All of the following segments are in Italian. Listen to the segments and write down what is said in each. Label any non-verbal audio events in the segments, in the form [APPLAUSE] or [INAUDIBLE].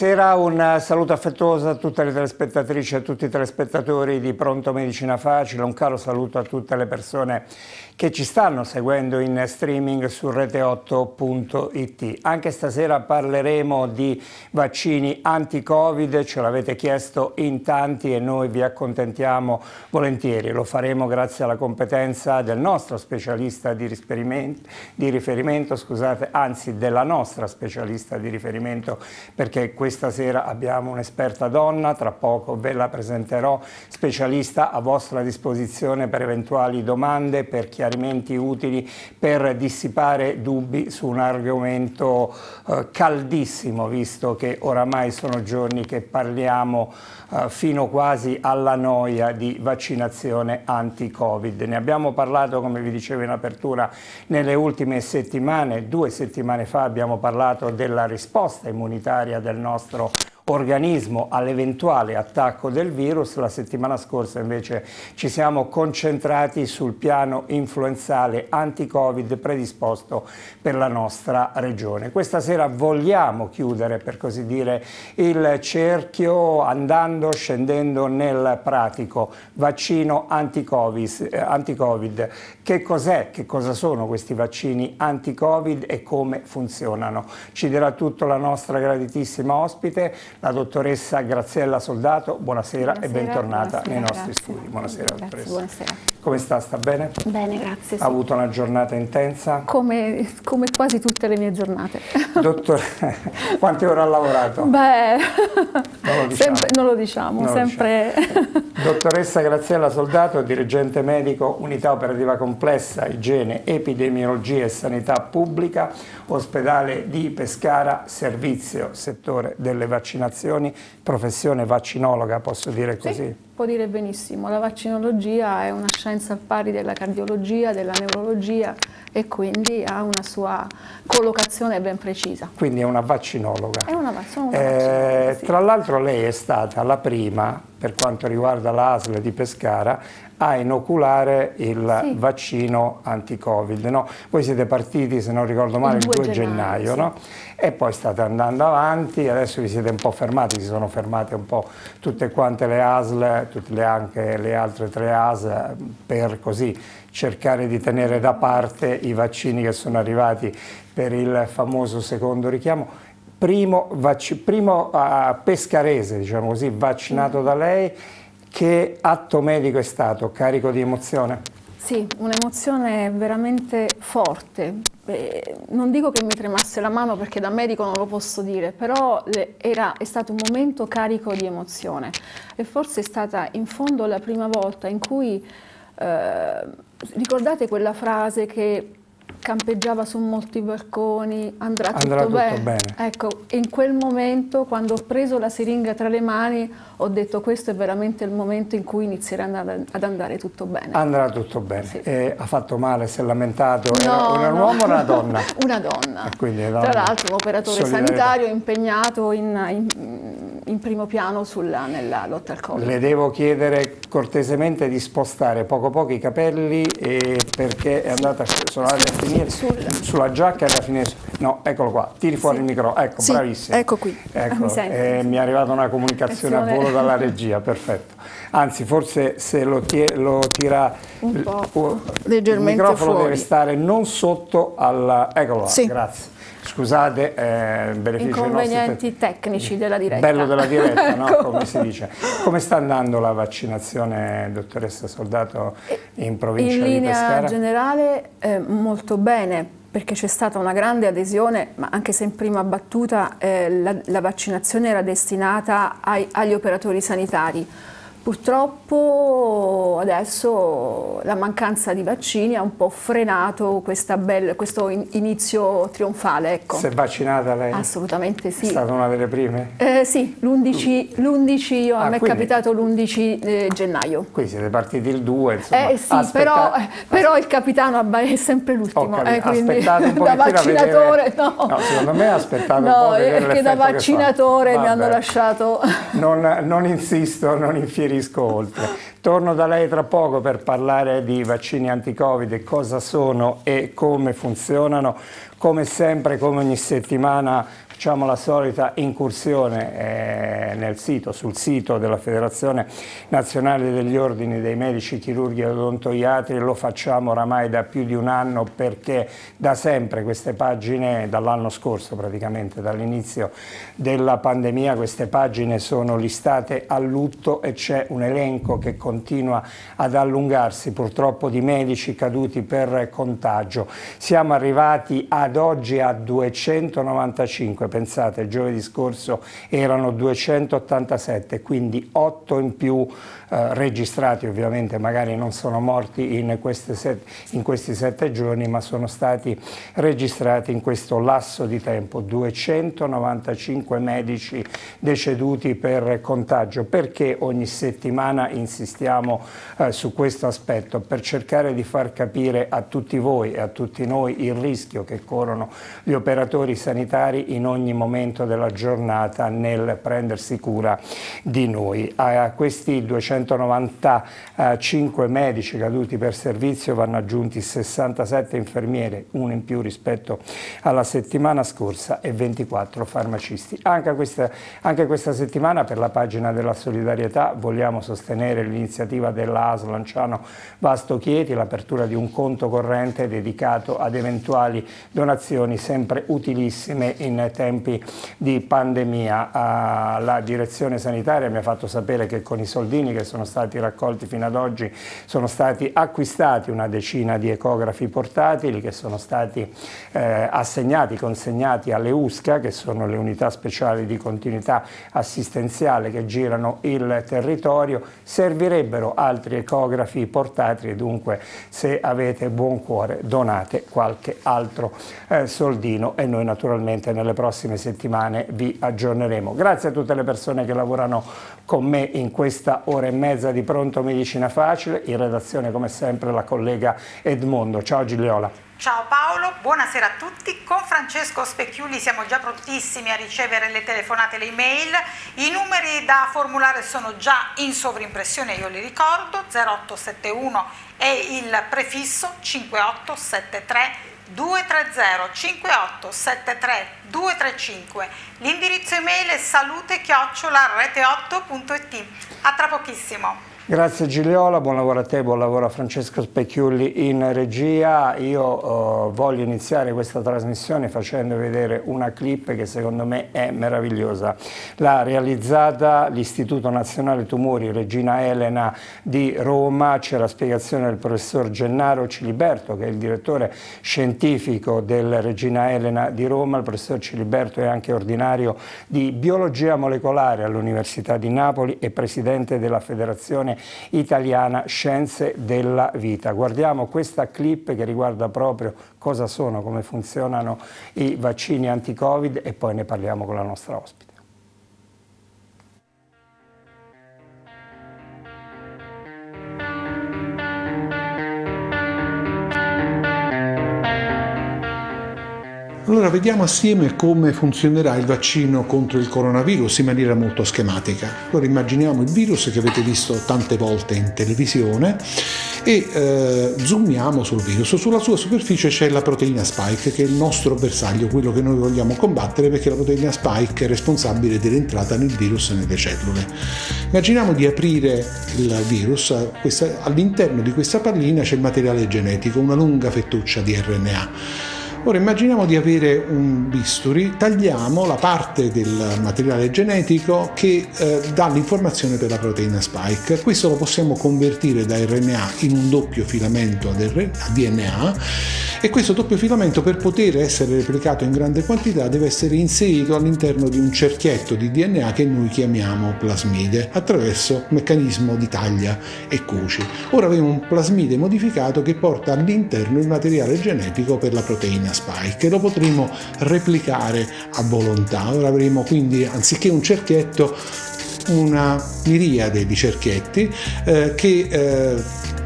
Buonasera, un saluto affettuoso a tutte le telespettatrici e a tutti i telespettatori di Pronto Medicina Facile, un caro saluto a tutte le persone che ci stanno seguendo in streaming su rete8.it. Anche stasera parleremo di vaccini anti-Covid, ce l'avete chiesto in tanti e noi vi accontentiamo volentieri. Lo faremo grazie alla competenza del nostro specialista di di riferimento scusate, anzi della nostra specialista di riferimento perché questa sera abbiamo un'esperta donna, tra poco ve la presenterò, specialista a vostra disposizione per eventuali domande, per chiarimenti utili, per dissipare dubbi su un argomento eh, caldissimo, visto che oramai sono giorni che parliamo eh, fino quasi alla noia di vaccinazione anti-Covid. Ne abbiamo parlato, come vi dicevo in apertura, nelle ultime settimane, due settimane fa abbiamo parlato della risposta immunitaria del nostro organismo all'eventuale attacco del virus. La settimana scorsa invece ci siamo concentrati sul piano influenzale anti-Covid predisposto per la nostra regione. Questa sera vogliamo chiudere, per così dire, il cerchio andando, scendendo nel pratico. Vaccino anti-Covid. Eh, anti che cos'è? Che cosa sono questi vaccini anti-Covid e come funzionano? Ci dirà tutto la nostra graditissima ospite, la dottoressa Graziella Soldato. Buonasera, buonasera e bentornata buonasera, nei nostri grazie. studi. Buonasera, grazie. Buonasera. Come sta? Sta bene? Bene, grazie. Sì. Ha avuto una giornata intensa? Come, come, quasi tutte le mie giornate. Dottore, [LAUGHS] quante ore ha lavorato? Beh, non lo diciamo. Sempre, non lo diciamo, non sempre... Lo diciamo. Dottoressa Graziella Soldato, dirigente medico, unità operativa complessa, igiene, epidemiologia e sanità pubblica, ospedale di Pescara, servizio, settore delle vaccinazioni, professione vaccinologa, posso dire così? Sì, può dire benissimo. La vaccinologia è una scienza al pari della cardiologia, della neurologia e quindi ha una sua collocazione ben precisa. Quindi è una vaccinologa. È una, una eh, sì. Tra l'altro lei è stata la prima, per quanto riguarda l'ASL di Pescara, a inoculare il sì. vaccino anti-Covid. No? Voi siete partiti, se non ricordo male, il 2, il 2 gennaio, gennaio sì. no? E poi state andando avanti, adesso vi siete un po' fermati, si sono fermate un po' tutte quante le ASL, tutte le, anche le altre tre ASL, per così cercare di tenere da parte i vaccini che sono arrivati per il famoso secondo richiamo. Primo, primo uh, pescarese, diciamo così, vaccinato mm. da lei, che atto medico è stato? Carico di emozione? Sì, un'emozione veramente forte. Eh, non dico che mi tremasse la mano perché da medico non lo posso dire, però era, è stato un momento carico di emozione. E forse è stata in fondo la prima volta in cui, eh, ricordate quella frase che campeggiava su molti balconi, andrà, andrà tutto, tutto bene. bene. Ecco, in quel momento, quando ho preso la siringa tra le mani, ho detto questo è veramente il momento in cui inizierà ad andare tutto bene. Andrà tutto bene. Sì. E ha fatto male, si è lamentato? No, era, era no. un uomo o una donna? [LAUGHS] una donna. Tra l'altro un operatore sanitario impegnato in, in, in primo piano sulla, nella lotta al Covid. Le devo chiedere cortesemente di spostare poco poco i capelli perché è andata, sono andata a finire Sul... sulla giacca e alla fine no eccolo qua tiri fuori sì. il microfono ecco sì, bravissimo ecco qui ecco, mi, eh, mi, è arrivata una comunicazione a volo dalla regia perfetto anzi forse se lo, lo tira un po' uh, leggermente il microfono fuori. deve stare non sotto al eccolo là sì. grazie Scusate, eh, beneficio Inconvenienti tecnici della diretta. Bello della diretta, no? [LAUGHS] ecco. come si dice. Come sta andando la vaccinazione, dottoressa Soldato, in provincia in di Pescara? In linea generale eh, molto bene, perché c'è stata una grande adesione, ma anche se in prima battuta eh, la, la, vaccinazione era destinata ai, agli operatori sanitari. Purtroppo adesso la mancanza di vaccini ha un po' frenato bella, questo inizio trionfale. Ecco. Si è vaccinata lei? Assolutamente sì. È stata una delle prime? Eh, sì, l'11, ah, a me è capitato l'11 eh, gennaio. Qui siete partiti il 2, insomma. Eh sì, però, eh, però, il capitano è sempre l'ultimo. Eh, aspettate un po' [LAUGHS] da vaccinatore, no. no. secondo me aspettate no, un po' che da vaccinatore mi hanno lasciato... Non, non insisto, non infierire trasferisco oltre. Torno da lei tra poco per parlare di vaccini anti-Covid, cosa sono e come funzionano. Come sempre, come ogni settimana, facciamo la solita incursione eh, nel sito, sul sito della Federazione Nazionale degli Ordini dei Medici Chirurghi e Odontoiatri, lo facciamo oramai da più di un anno perché da sempre queste pagine, dall'anno scorso praticamente, dall'inizio della pandemia, queste pagine sono listate a lutto e c'è un elenco che continua ad allungarsi purtroppo di medici caduti per contagio. Siamo arrivati ad oggi a 295 pensate, giovedì scorso erano 287, quindi 8 in più eh, registrati, ovviamente magari non sono morti in, set, in, questi sette giorni, ma sono stati registrati in questo lasso di tempo, 295 medici deceduti per contagio. Perché ogni settimana insistiamo eh, su questo aspetto? Per cercare di far capire a tutti voi e a tutti noi il rischio che corrono gli operatori sanitari in ogni momento della giornata nel prendersi cura di noi. A questi 295 medici caduti per servizio vanno aggiunti 67 infermiere, uno in più rispetto alla settimana scorsa e 24 farmacisti. Anche questa, anche questa settimana per la pagina della solidarietà vogliamo sostenere l'iniziativa della AS Lanciano Vasto Chieti, l'apertura di un conto corrente dedicato ad eventuali donazioni sempre utilissime in tempi di pandemia. La direzione sanitaria mi ha fatto sapere che con i soldini che sono stati raccolti fino ad oggi sono stati acquistati una decina di ecografi portatili che sono stati eh, assegnati, consegnati alle USCA, che sono le unità speciali di continuità assistenziale che girano il territorio. Servirebbero altri ecografi portatili, dunque se avete buon cuore donate qualche altro eh, soldino e noi naturalmente nelle prossime settimane vi aggiorneremo. Grazie a tutte le persone che lavorano con me in questa ora e mezza di Pronto Medicina Facile, in redazione come sempre la collega Edmondo. Ciao Gigliola. Ciao Paolo, buonasera a tutti. Con Francesco Specchiuli siamo già prontissimi a ricevere le telefonate e le email. I numeri da formulare sono già in sovrimpressione, io li ricordo. 0871 è il prefisso 5873 230 58 73 235. L'indirizzo email è salute chiocciola rete8.it. A tra pochissimo. Grazie Gigliola, buon lavoro a te, buon lavoro a Francesco Specchiulli in regia. Io uh, voglio iniziare questa trasmissione facendo vedere una clip che secondo me è meravigliosa. L'ha realizzata l'Istituto Nazionale Tumori Regina Elena di Roma, c'è la spiegazione del professor Gennaro Ciliberto che è il direttore scientifico del Regina Elena di Roma. Il professor Ciliberto è anche ordinario di biologia molecolare all'Università di Napoli e presidente della Federazione italiana Scienze della Vita. Guardiamo questa clip che riguarda proprio cosa sono, come funzionano i vaccini anti-Covid e poi ne parliamo con la nostra ospite. Allora vediamo assieme come funzionerà il vaccino contro il coronavirus in maniera molto schematica. Allora immaginiamo il virus che avete visto tante volte in televisione e eh, zoomiamo sul virus. Sulla sua superficie c'è la proteina spike che è il nostro bersaglio, quello che noi vogliamo combattere perché la proteina spike è responsabile dell'entrata del virus nelle cellule. Immaginiamo di aprire il virus, all'interno di questa pallina c'è il materiale genetico, una lunga fettuccia di RNA. Ora immaginiamo di avere un bisturi, tagliamo la parte del materiale genetico che eh, dà l'informazione per la proteina spike. Questo lo possiamo convertire da RNA in un doppio filamento ad DNA e questo doppio filamento per poter essere replicato in grande quantità deve essere inserito all'interno di un cerchietto di DNA che noi chiamiamo plasmide attraverso meccanismo di taglia e cuci. Ora abbiamo un plasmide modificato che porta all'interno il materiale genetico per la proteina spike e lo potremo replicare a volontà. Ora avremo quindi anziché un cerchietto una miriade di cerchietti eh, che eh,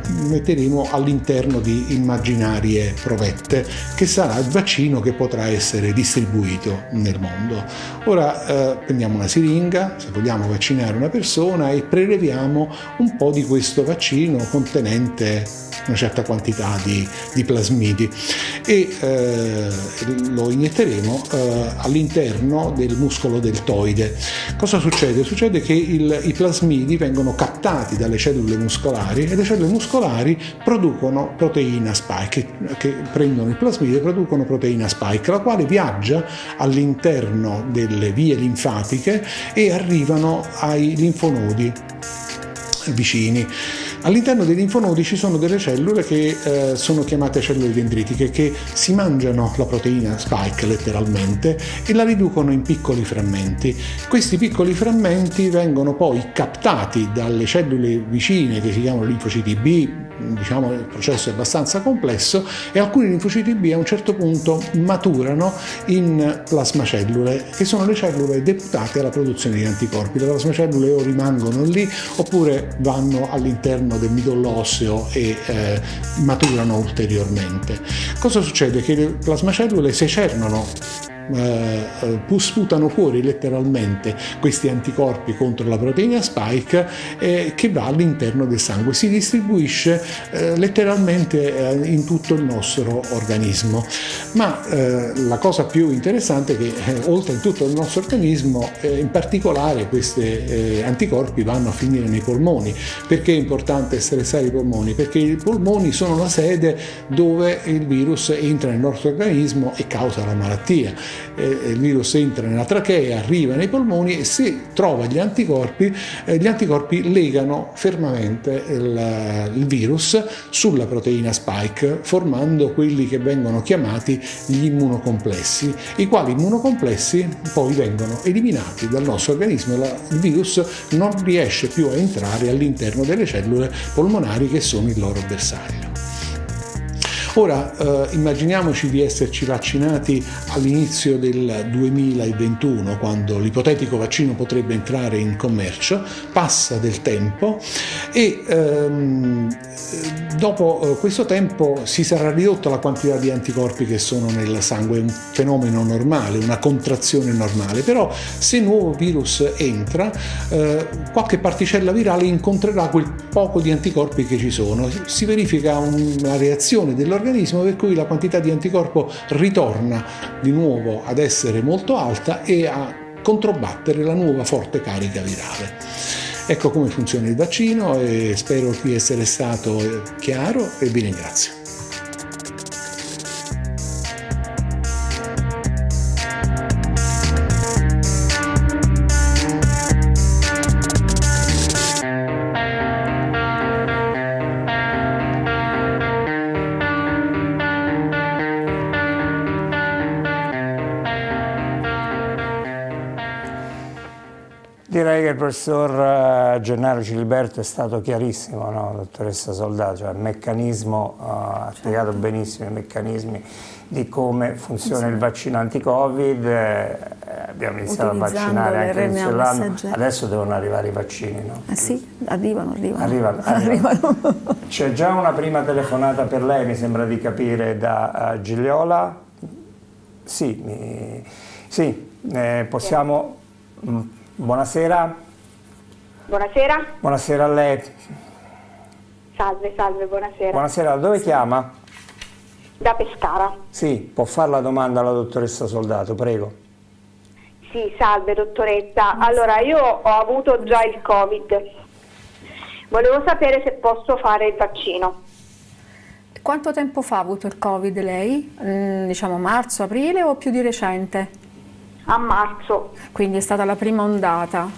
metteremo all'interno di immaginarie provette, che sarà il vaccino che potrà essere distribuito nel mondo. Ora eh, prendiamo una siringa, se vogliamo vaccinare una persona, e preleviamo un po' di questo vaccino contenente una certa quantità di, di plasmidi e eh, lo inietteremo eh, all'interno del muscolo deltoide. Cosa succede? Succede che il, i plasmidi vengono captati dalle cellule muscolari e le cellule muscolari producono proteina spike, che, che prendono il plasmide e producono proteina spike, la quale viaggia all'interno delle vie linfatiche e arrivano ai linfonodi vicini. All'interno dei linfonodi ci sono delle cellule che eh, sono chiamate cellule dendritiche che si mangiano la proteina spike letteralmente e la riducono in piccoli frammenti. Questi piccoli frammenti vengono poi captati dalle cellule vicine che si chiamano linfociti B, diciamo il processo è abbastanza complesso e alcuni linfociti B a un certo punto maturano in plasmacellule che sono le cellule deputate alla produzione di anticorpi. Le plasmacellule o rimangono lì oppure vanno all'interno del midollo osseo e eh, maturano ulteriormente. Cosa succede? Che le plasmacellule secernono eh, eh sputano fuori letteralmente questi anticorpi contro la proteina spike eh, che va all'interno del sangue, si distribuisce eh, letteralmente eh, in tutto il nostro organismo. Ma eh, la cosa più interessante è che oltre in tutto il nostro organismo, in particolare questi anticorpi vanno a finire nei polmoni. Perché è importante stressare i polmoni? Perché i polmoni sono la sede dove il virus entra nel nostro organismo e causa la malattia eh, il virus entra nella trachea, arriva nei polmoni e se trova gli anticorpi, eh, gli anticorpi legano fermamente il, il virus sulla proteina spike formando quelli che vengono chiamati gli immunocomplessi, i quali immunocomplessi poi vengono eliminati dal nostro organismo, il virus non riesce più a entrare all'interno delle cellule polmonari che sono il loro bersaglio. Ora eh, immaginiamoci di esserci vaccinati all'inizio del 2021, quando l'ipotetico vaccino potrebbe entrare in commercio, passa del tempo e ehm, dopo eh, questo tempo si sarà ridotta la quantità di anticorpi che sono nel sangue, un fenomeno normale, una contrazione normale, però se il nuovo virus entra, eh, qualche particella virale incontrerà quel poco di anticorpi che ci sono, si verifica una reazione dell'organismo organismo per cui la quantità di anticorpo ritorna di nuovo ad essere molto alta e a controbattere la nuova forte carica virale. Ecco come funziona il vaccino e spero di essere stato chiaro e vi ringrazio. Che il professor eh, Gennaro Ciliberto è stato chiarissimo, no, dottoressa Soldato, cioè il meccanismo, uh, ha spiegato certo. benissimo i meccanismi di come funziona il vaccino anti-Covid, eh, abbiamo iniziato a vaccinare anche all'inizio dell'anno, adesso devono arrivare i vaccini, no? Eh sì, arrivano, arrivano. [LAUGHS] arrivano, arrivano. C'è già una prima telefonata per lei, mi sembra di capire, da uh, Gigliola? Sì, mi... sì eh, possiamo... Mh, mm, Buonasera. Buonasera. Buonasera a lei. Salve, salve, buonasera. Buonasera, da dove sì. chiama? Da Pescara. Sì, può fare la domanda alla dottoressa Soldato, prego. Sì, salve dottoressa. Allora, io ho avuto già il Covid. Volevo sapere se posso fare il vaccino. Quanto tempo fa ha avuto il Covid lei? Mm, diciamo marzo, aprile o più di recente? A marzo. Quindi è stata la prima ondata?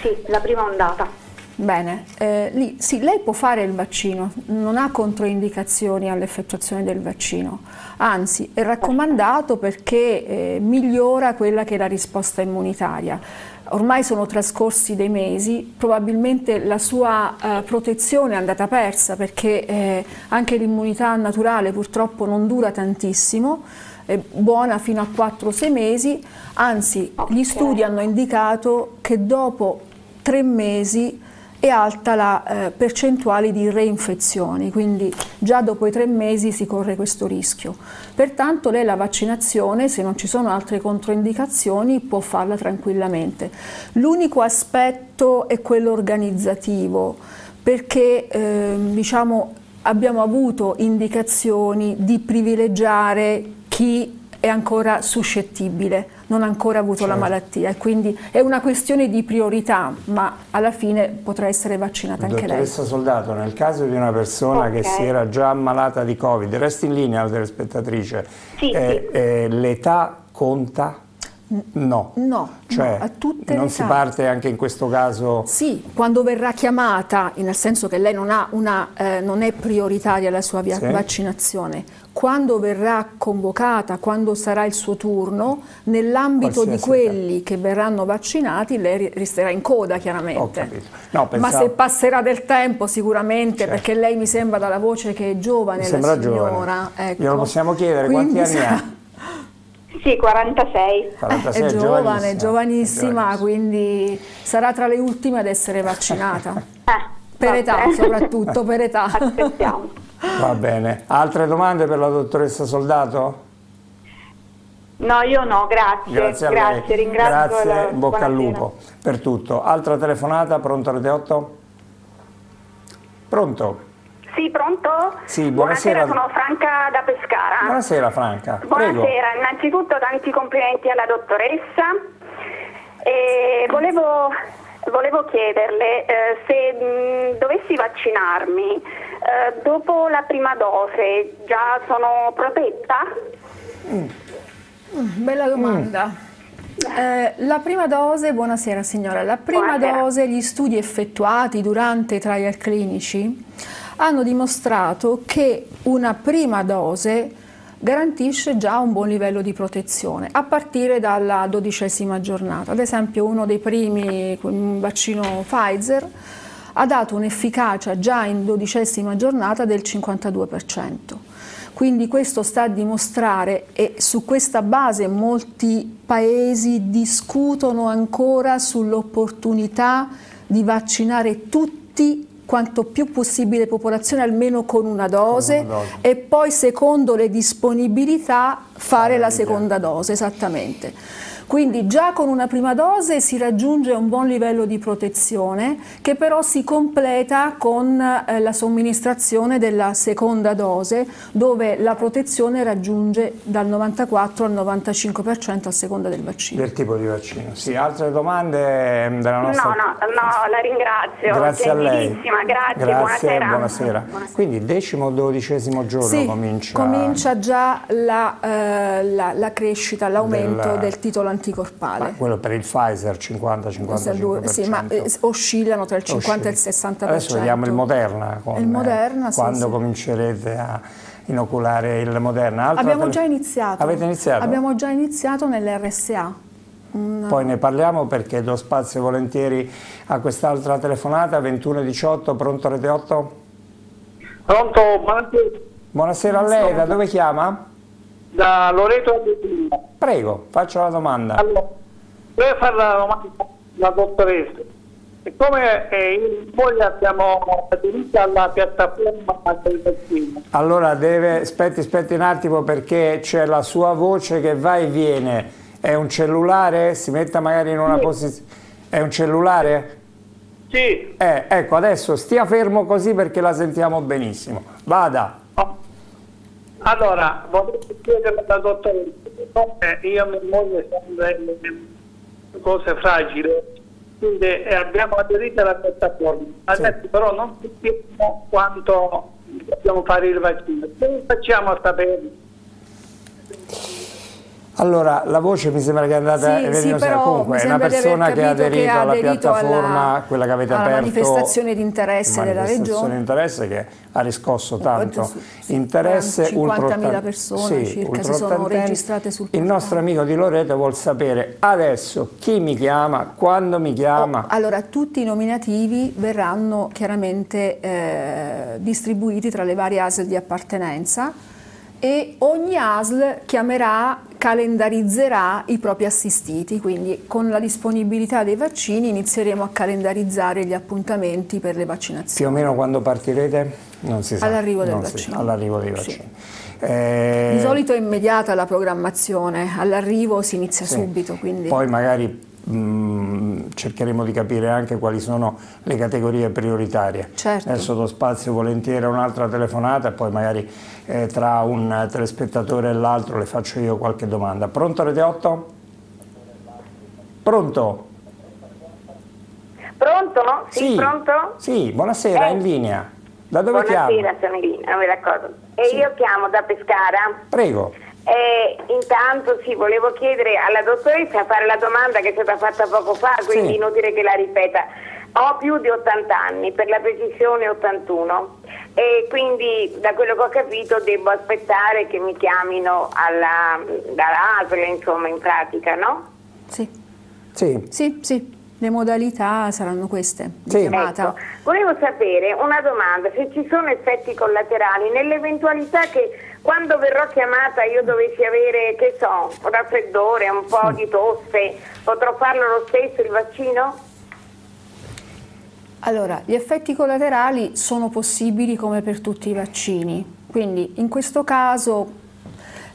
Sì, la prima ondata. Bene, eh, lì, sì, lei può fare il vaccino, non ha controindicazioni all'effettuazione del vaccino, anzi è raccomandato perché eh, migliora quella che è la risposta immunitaria. Ormai sono trascorsi dei mesi, probabilmente la sua eh, protezione è andata persa perché eh, anche l'immunità naturale purtroppo non dura tantissimo, è buona fino a 4-6 mesi, anzi okay. gli studi hanno indicato che dopo tre mesi è alta la eh, percentuale di reinfezioni, quindi già dopo i tre mesi si corre questo rischio. Pertanto lei la vaccinazione, se non ci sono altre controindicazioni, può farla tranquillamente. L'unico aspetto è quello organizzativo, perché eh, diciamo, abbiamo avuto indicazioni di privilegiare chi è ancora suscettibile, non ha ancora avuto certo. la malattia e quindi è una questione di priorità, ma alla fine potrà essere vaccinata anche lei. Dottoressa Soldato, nel caso di una persona okay. che si era già ammalata di Covid, resti in linea la telespettatrice, sì, eh, sì. eh, l'età conta? No, no, cioè, no, a tutte non le si parte anche in questo caso? Sì, quando verrà chiamata, nel senso che lei non, una, eh, non è prioritaria la sua sì. vaccinazione, quando verrà convocata, quando sarà il suo turno, nell'ambito di quelli età. che verranno vaccinati lei resterà in coda chiaramente. No, pensavo... Ma se passerà del tempo sicuramente, certo. perché lei mi sembra dalla voce che è giovane, mi la signora. Giovane. Ecco. Glielo possiamo chiedere, Quindi quanti anni ha? Sì, 46. 46 [LAUGHS] è, giovane, giovanissima, giovanissima, quindi sarà tra le ultime ad essere vaccinata. eh, [LAUGHS] per età, soprattutto per età. Aspettiamo. [LAUGHS] Va bene. Altre domande per la dottoressa Soldato? No, io no, grazie. Grazie, grazie ringrazio. Grazie, la... bocca al lupo per tutto. Altra telefonata, pronto Rete 8? Pronto? Sì, pronto? Sì, buonasera. buonasera. sono Franca da Pescara. Buonasera Franca. Buonasera, Prego. innanzitutto tanti complimenti alla dottoressa. E volevo, volevo chiederle eh, se mh, dovessi vaccinarmi eh, dopo la prima dose già sono protetta? Mm. Mm, bella domanda. Mm. Eh, la prima dose, buonasera signora, la prima buonasera. dose, gli studi effettuati durante i trial clinici hanno dimostrato che una prima dose garantisce già un buon livello di protezione a partire dalla dodicesima giornata. Ad esempio uno dei primi, un vaccino Pfizer, ha dato un'efficacia già in dodicesima giornata del 52%. Quindi questo sta a dimostrare e su questa base molti paesi discutono ancora sull'opportunità di vaccinare tutti quanto più possibile popolazione almeno con una dose, con una dose. e poi secondo le disponibilità fare la seconda dose, esattamente. Quindi già con una prima dose si raggiunge un buon livello di protezione che però si completa con eh, la somministrazione della seconda dose dove la protezione raggiunge dal 94 al 95% a seconda del vaccino. Del tipo di vaccino. Sì, altre domande mm, della nostra... No, no, no la ringrazio. Grazie a lei. Grazie, Grazie buonasera. buonasera. buonasera. Quindi decimo o dodicesimo giorno sì, comincia... comincia già la, eh, la, la crescita, l'aumento del, del titolo anticorpale anticorpale. Ma quello per il Pfizer 50-55%? Sì, ma eh, oscillano tra il 50 e il 60%. Adesso vediamo il Moderna, con, il Moderna eh, quando sì, comincerete a inoculare il Moderna. Altra Abbiamo già iniziato. Avete iniziato? Abbiamo già iniziato nell'RSA. No. Poi ne parliamo perché do spazio volentieri a quest'altra telefonata, 2118, pronto Rete 8? Pronto, buonasera. Buonasera a lei, da dove chiama? Da Loreto Prego, faccio la domanda. Allora, volevo fare la domanda alla dottoressa. Siccome eh, in Puglia siamo aderiti alla piattaforma del vaccino. Allora deve, aspetti, aspetti un attimo perché c'è la sua voce che va e viene. È un cellulare? Si metta magari in una sì. posizione. È un cellulare? Sì. Eh, ecco, adesso stia fermo così perché la sentiamo benissimo. Vada. Allora, vorrei chiedere alla dottoressa, io e mia moglie siamo delle cose fragili, quindi eh, abbiamo aderito alla piattaforma. Adesso sì. però non sappiamo quanto dobbiamo fare il vaccino. Come facciamo a sapere? Allora, la voce mi sembra che è andata sì, sì, però comunque è una persona che ha aderito, che ha aderito alla piattaforma, alla, quella che avete alla aperto. manifestazione di interesse della regione. di interesse che ha riscosso tanto sì, interesse. 50.000 persone sì, circa si sono registrate sul portale. Il nostro amico di Loreto vuol sapere adesso chi mi chiama, quando mi chiama. Oh, allora, tutti i nominativi verranno chiaramente eh, distribuiti tra le varie ASL di appartenenza e ogni ASL chiamerà, calendarizzerà i propri assistiti, quindi con la disponibilità dei vaccini inizieremo a calendarizzare gli appuntamenti per le vaccinazioni. Più o meno quando partirete? Non si sa. All'arrivo del vaccino. All'arrivo dei vaccini. Sì. Eh... Di solito è immediata la programmazione, all'arrivo si inizia sì. subito. Quindi... Poi magari Mm, cercheremo di capire anche quali sono le categorie prioritarie. Certo. Adesso do spazio volentieri a un'altra telefonata e poi magari eh, tra un telespettatore e l'altro le faccio io qualche domanda. Pronto Rete 8? Pronto? Pronto? Sì, sì pronto? Sì, buonasera, eh. in linea. Da dove buonasera, chiamo? Buonasera, sono in linea, d'accordo. E sì. io chiamo da Pescara. Prego. Eh, intanto sì, volevo chiedere alla dottoressa fare la domanda che è stata fatta poco fa, quindi sì. inutile che la ripeta. Ho più di 80 anni, per la precisione 81 e quindi da quello che ho capito devo aspettare che mi chiamino alla, dall'ASL, insomma, in pratica, no? Sì. Sì. Sì, sì. Le modalità saranno queste sì. ecco, volevo sapere una domanda, se ci sono effetti collaterali nell'eventualità che quando verrò chiamata io dovessi avere, che so, un raffreddore, un po' sì. di tosse, potrò farlo lo stesso il vaccino? Allora, gli effetti collaterali sono possibili come per tutti i vaccini, quindi in questo caso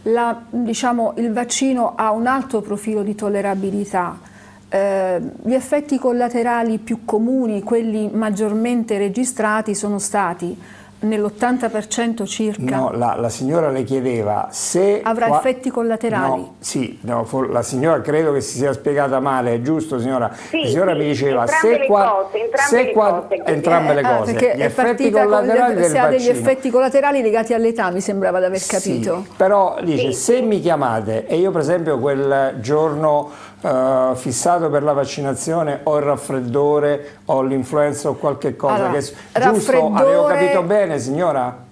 la, diciamo, il vaccino ha un alto profilo di tollerabilità, eh, gli effetti collaterali più comuni, quelli maggiormente registrati, sono stati nell'80% circa. No, la, la, signora le chiedeva se... Avrà qua... effetti collaterali? No, sì, no, la signora credo che si sia spiegata male, è giusto signora? Sì, la signora sì, mi diceva se qua... Cose, entrambe se qua, cose, entrambe le ah, cose. Gli effetti collaterali del Se ha degli effetti collaterali legati all'età, mi sembrava di aver capito. Sì, però dice, se mi chiamate e io per esempio quel giorno uh, fissato per la vaccinazione ho il raffreddore, ho l'influenza o qualche cosa. Allora, che, giusto? Avevo capito bene signora?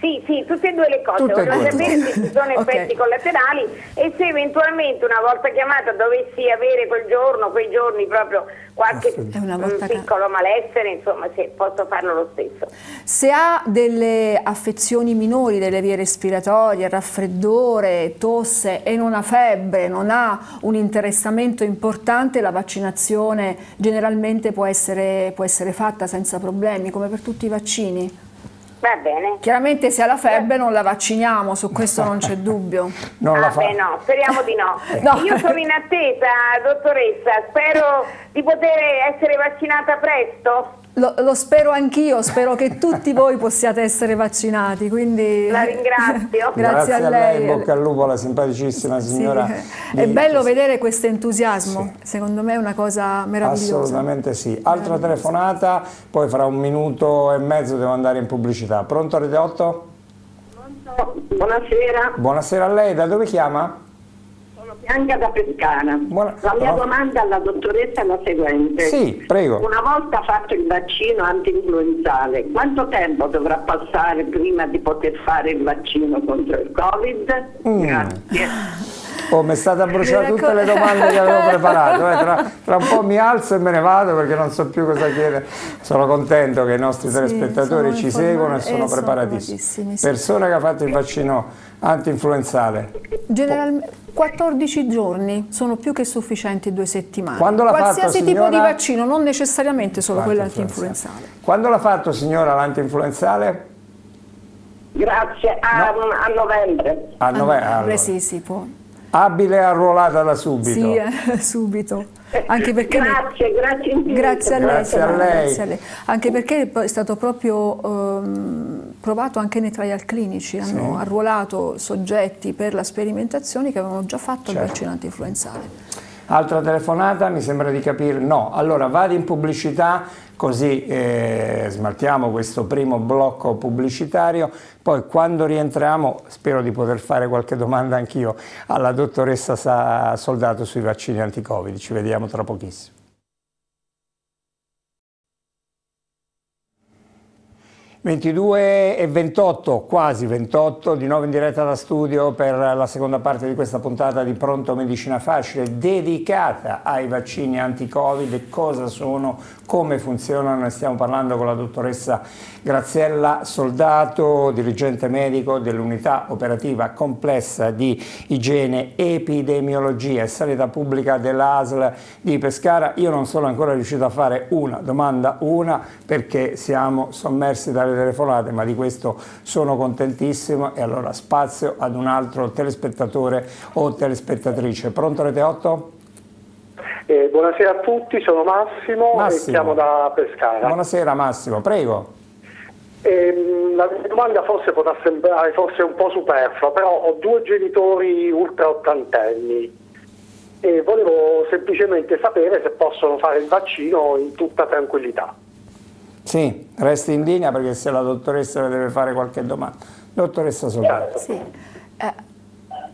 Sì, sì, tutte e due le cose. Tutte Voglio sapere se ci sono [LAUGHS] effetti okay. collaterali e se eventualmente una volta chiamata dovessi avere quel giorno, quei giorni proprio qualche piccolo malessere, insomma, se posso farlo lo stesso. Se ha delle affezioni minori delle vie respiratorie, raffreddore, tosse e non ha febbre, non ha un interessamento importante, la vaccinazione generalmente può essere, può essere fatta senza problemi, come per tutti i vaccini. Va bene. Chiaramente se ha la febbre non la vacciniamo, su questo non c'è dubbio. [LAUGHS] Non ah, beh, no, speriamo di no. [LAUGHS] no. Io sono in attesa, dottoressa, spero di poter essere vaccinata presto. Lo, lo, spero anch'io, spero che tutti voi possiate essere vaccinati, quindi... La ringrazio. [LAUGHS] Grazie, Grazie a, lei. lei. Bocca al lupo alla simpaticissima signora. Sì. È bello vedere questo entusiasmo, sì. secondo me è una cosa meravigliosa. Assolutamente sì. Altra telefonata, poi fra un minuto e mezzo devo andare in pubblicità. Pronto Rete 8? Pronto, buonasera. Buonasera a lei, da dove chiama? Bianca da Pescara. Buona... La mia domanda alla dottoressa è la seguente. Sì, prego. Una volta fatto il vaccino anti-influenzale, quanto tempo dovrà passare prima di poter fare il vaccino contro il Covid? Mm. Grazie. Oh, mi è stata bruciare tutte le domande che avevo [LAUGHS] preparato. Eh. Tra, tra, un po' mi alzo e me ne vado perché non so più cosa chiedere. Sono contento che i nostri sì, telespettatori ci seguono e sono preparatissimi. Persona che ha fatto il vaccino anti-influenzale. Generalmente 14 giorni sono più che sufficienti due settimane. Quando Qualsiasi fatto, tipo signora... di vaccino, non necessariamente solo quello anti-influenzale. Quando l'ha fatto signora l'anti-influenzale? Grazie, a, no. a novembre. A novembre, allora. sì, sì, può. Abile e arruolata da subito. Sì, eh, [LAUGHS] subito. Anche perché grazie, grazie, grazie, a lei, grazie, a lei. grazie a lei. Anche perché è stato proprio um, provato anche nei trial clinici, hanno sì. arruolato soggetti per la sperimentazione che avevano già fatto certo. il vaccino antinfluenzale. Altra telefonata, mi sembra di capire, no. Allora vado in pubblicità così eh, smaltiamo questo primo blocco pubblicitario, poi quando rientriamo spero di poter fare qualche domanda anch'io alla dottoressa Soldato sui vaccini anti-Covid, ci vediamo tra pochissimo. 22 e 28, quasi 28, di nuovo in diretta da studio per la seconda parte di questa puntata di Pronto Medicina Facile dedicata ai vaccini anti-Covid, cosa sono, come funzionano. Stiamo parlando con la dottoressa Graziella Soldato, dirigente medico dell'unità operativa complessa di igiene, epidemiologia e sanità pubblica dell'ASL di Pescara. Io non sono ancora riuscito a fare una domanda, una, perché siamo sommersi dalle telefonate, ma di questo sono contentissimo e allora spazio ad un altro telespettatore o telespettatrice. Pronto Rete 8? Eh, buonasera a tutti, sono Massimo, Massimo. e chiamo da Pescara. Buonasera Massimo, prego. Eh, la mia domanda forse potrà sembrare forse un po' superflua, però ho due genitori ultra ottantenni e volevo semplicemente sapere se possono fare il vaccino in tutta tranquillità. Sì, resti in linea perché se la dottoressa le deve fare qualche domanda. Dottoressa Soldato. Sì. Eh,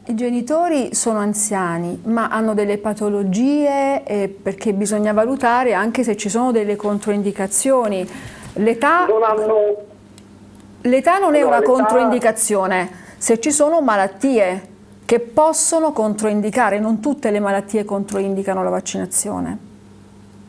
I genitori sono anziani, ma hanno delle patologie eh, perché bisogna valutare anche se ci sono delle controindicazioni. L'età Non hanno... l'età non è No, una controindicazione, se ci sono malattie che possono controindicare, non tutte le malattie controindicano la vaccinazione.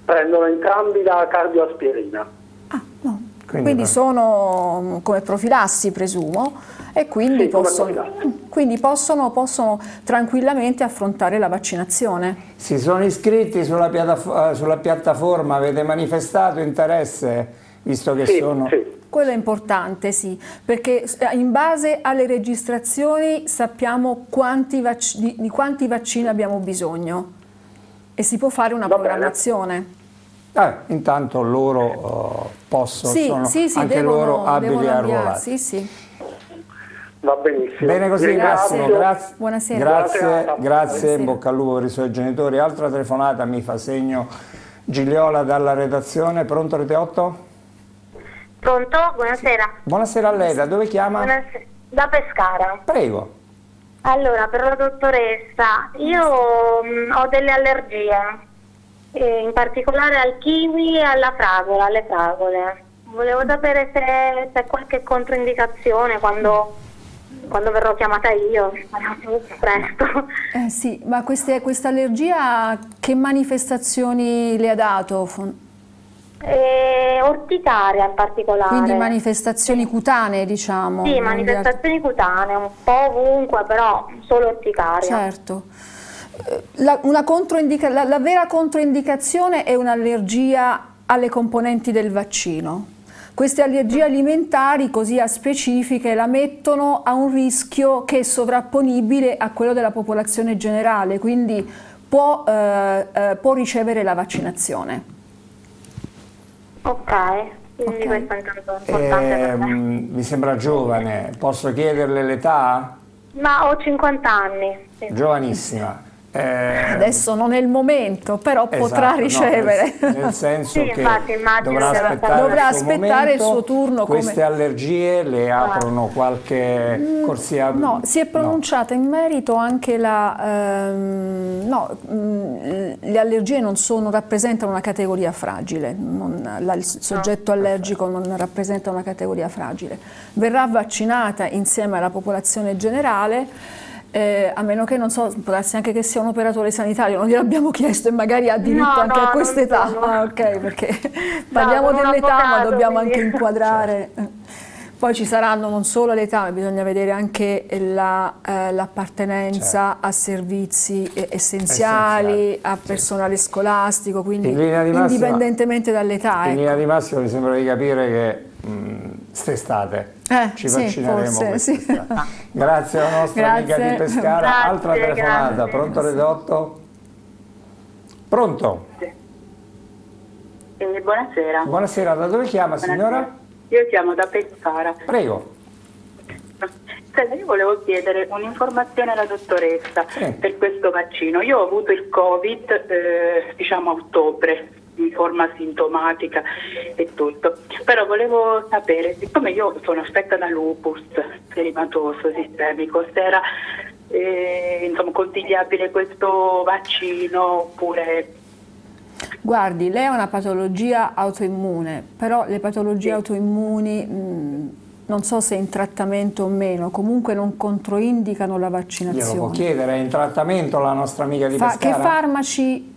prendono entrambi la cardioaspirina. Ah, no. Quindi Quindi, sono mm, come profilassi, presumo, e quindi, Sì, possono, quindi possono, possono tranquillamente affrontare la vaccinazione. Si sono iscritti sulla, piattaf- eh, sulla piattaforma, avete manifestato interesse, visto che Sì, sono... sì. Quello è importante, sì, perché eh, in base alle registrazioni sappiamo quanti vac- di, di quanti vaccini abbiamo bisogno e si può fare una Va bene. Eh, intanto loro eh, possono, Sì, sono sì, sì, anche devono, loro abili a sì. Va benissimo. Bene così ringrazio. Massimo, grazie. Buonasera. Grazie, Buonasera. grazie, in Buonasera. bocca al lupo per i suoi genitori. Altra telefonata mi fa segno Gigliola dalla redazione, pronto Rete 8? Pronto? Buonasera. Buonasera a lei, da dove chiama? Buonasera. Da Pescara. Prego. Allora, per la dottoressa, io mh, ho delle allergie, eh, in particolare al kiwi e alla fragola, alle fragole. Volevo sapere se c'è qualche controindicazione quando, quando verrò chiamata io, presto. Eh sì, ma queste- questa allergia che manifestazioni le ha dato? Fon- E orticaria in particolare. Quindi manifestazioni cutanee, diciamo. Sì, manifestazioni cutanee, un po' ovunque, però solo orticaria. Certo. Eh, La, una controindica- la- la vera controindicazione è un'allergia alle componenti del vaccino. Queste allergie alimentari così a specifiche la mettono a un rischio che è sovrapponibile a quello della popolazione generale, quindi può, eh, eh, può ricevere la vaccinazione. Ok, quindi Ok. questo è intanto importante per me. Ehm, mi sembra giovane, posso chiederle l'età? Ma ho 50 anni. sì. Giovanissima. Eh, Adesso non è il momento, però potrà Esatto, no, ricevere. nel, nel senso Sì, che infatti, dovrà aspettare, dovrà il suo aspettare il suo turno come- Queste allergie le aprono qualche corsia? No, si è pronunciata in merito anche la... ehm, no, mh, le allergie non sono- rappresentano una categoria fragile, non- la- il soggetto allergico non rappresenta una categoria fragile. Verrà vaccinata insieme alla popolazione generale, eh, a meno che non so, può darsi anche che sia un operatore sanitario, non gliel'abbiamo chiesto e magari ha diritto No, anche no, a questa età. Ah, ok, perché [LAUGHS] parliamo sono un dell'età, ma dobbiamo quindi- anche inquadrare. Poi ci saranno non solo l'età, ma bisogna vedere anche la, eh, l'appartenenza a servizi essenziali, Essenziali, a personale scolastico, quindi In linea di massima- indipendentemente dall'età. In ecco. linea di massimo mi sembra di capire che mh, st'estate Eh, ci sì, vaccineremo forse, quest'estate. [LAUGHS] sì. Grazie alla nostra amica Grazie. di Pescara. Grazie, Altra telefonata, grazie. pronto 8? Pronto? Eh, buonasera. Buonasera, da dove chiama signora? Io chiamo da Pescara. Prego. Senta, io volevo chiedere un'informazione alla dottoressa Sì. per questo vaccino. Io ho avuto il Covid, eh, diciamo a ottobre, in forma sintomatica e tutto. Però volevo sapere, siccome io sono affetta da lupus erimatoso sistemico, se era eh, insomma, consigliabile questo vaccino oppure Guardi, lei ha una patologia autoimmune, però le patologie sì. autoimmuni mh, non so se è in trattamento o meno, comunque non controindicano la vaccinazione. Glielo può chiedere, è in trattamento la nostra amica di Fa, Pescara? Che farmaci?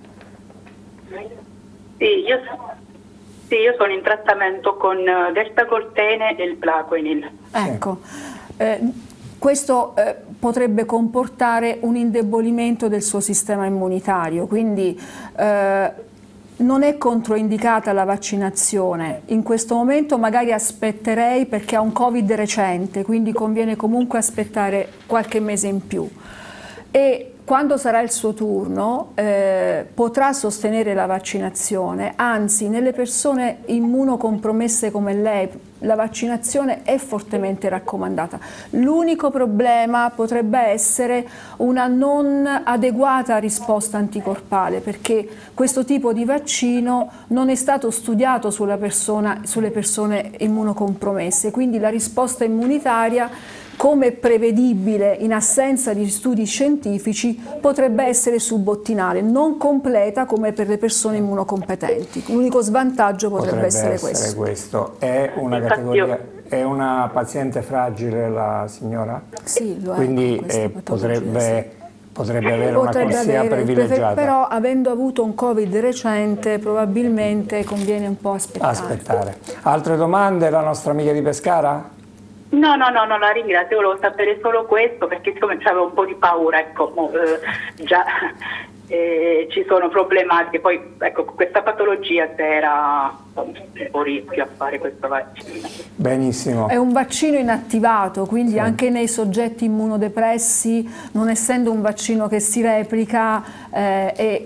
Sì io, sì, io sono in trattamento con uh, Deltacoltene e il Plaquenil. Ecco, eh, questo eh, potrebbe comportare un indebolimento del suo sistema immunitario, quindi eh, non è controindicata la vaccinazione, in questo momento magari aspetterei perché ha un Covid recente, quindi conviene comunque aspettare qualche mese in più. E quando sarà il suo turno eh, potrà sostenere la vaccinazione, anzi nelle persone immunocompromesse come lei la vaccinazione è fortemente raccomandata. L'unico problema potrebbe essere una non adeguata risposta anticorpale perché questo tipo di vaccino non è stato studiato persona, sulle persone immunocompromesse, quindi la risposta immunitaria come prevedibile in assenza di studi scientifici, potrebbe essere subottinale, non completa come per le persone immunocompetenti. L'unico svantaggio potrebbe, potrebbe essere, essere, questo. questo. È una categoria, è una paziente fragile la signora? Sì, lo è. Quindi eh, potrebbe... Sì potrebbe avere potrebbe una corsia avere, privilegiata. Però avendo avuto un Covid recente probabilmente conviene un po' aspettare. Aspettare. Altre domande la nostra amica di Pescara? No, no, no, no, la ringrazio, volevo sapere solo questo perché siccome avevo un po' di paura, ecco, mo, eh, già eh, ci sono problematiche, poi ecco, questa patologia era ho rischio a fare questo vaccino. Benissimo. È un vaccino inattivato, quindi sì. anche nei soggetti immunodepressi, non essendo un vaccino che si replica, eh, è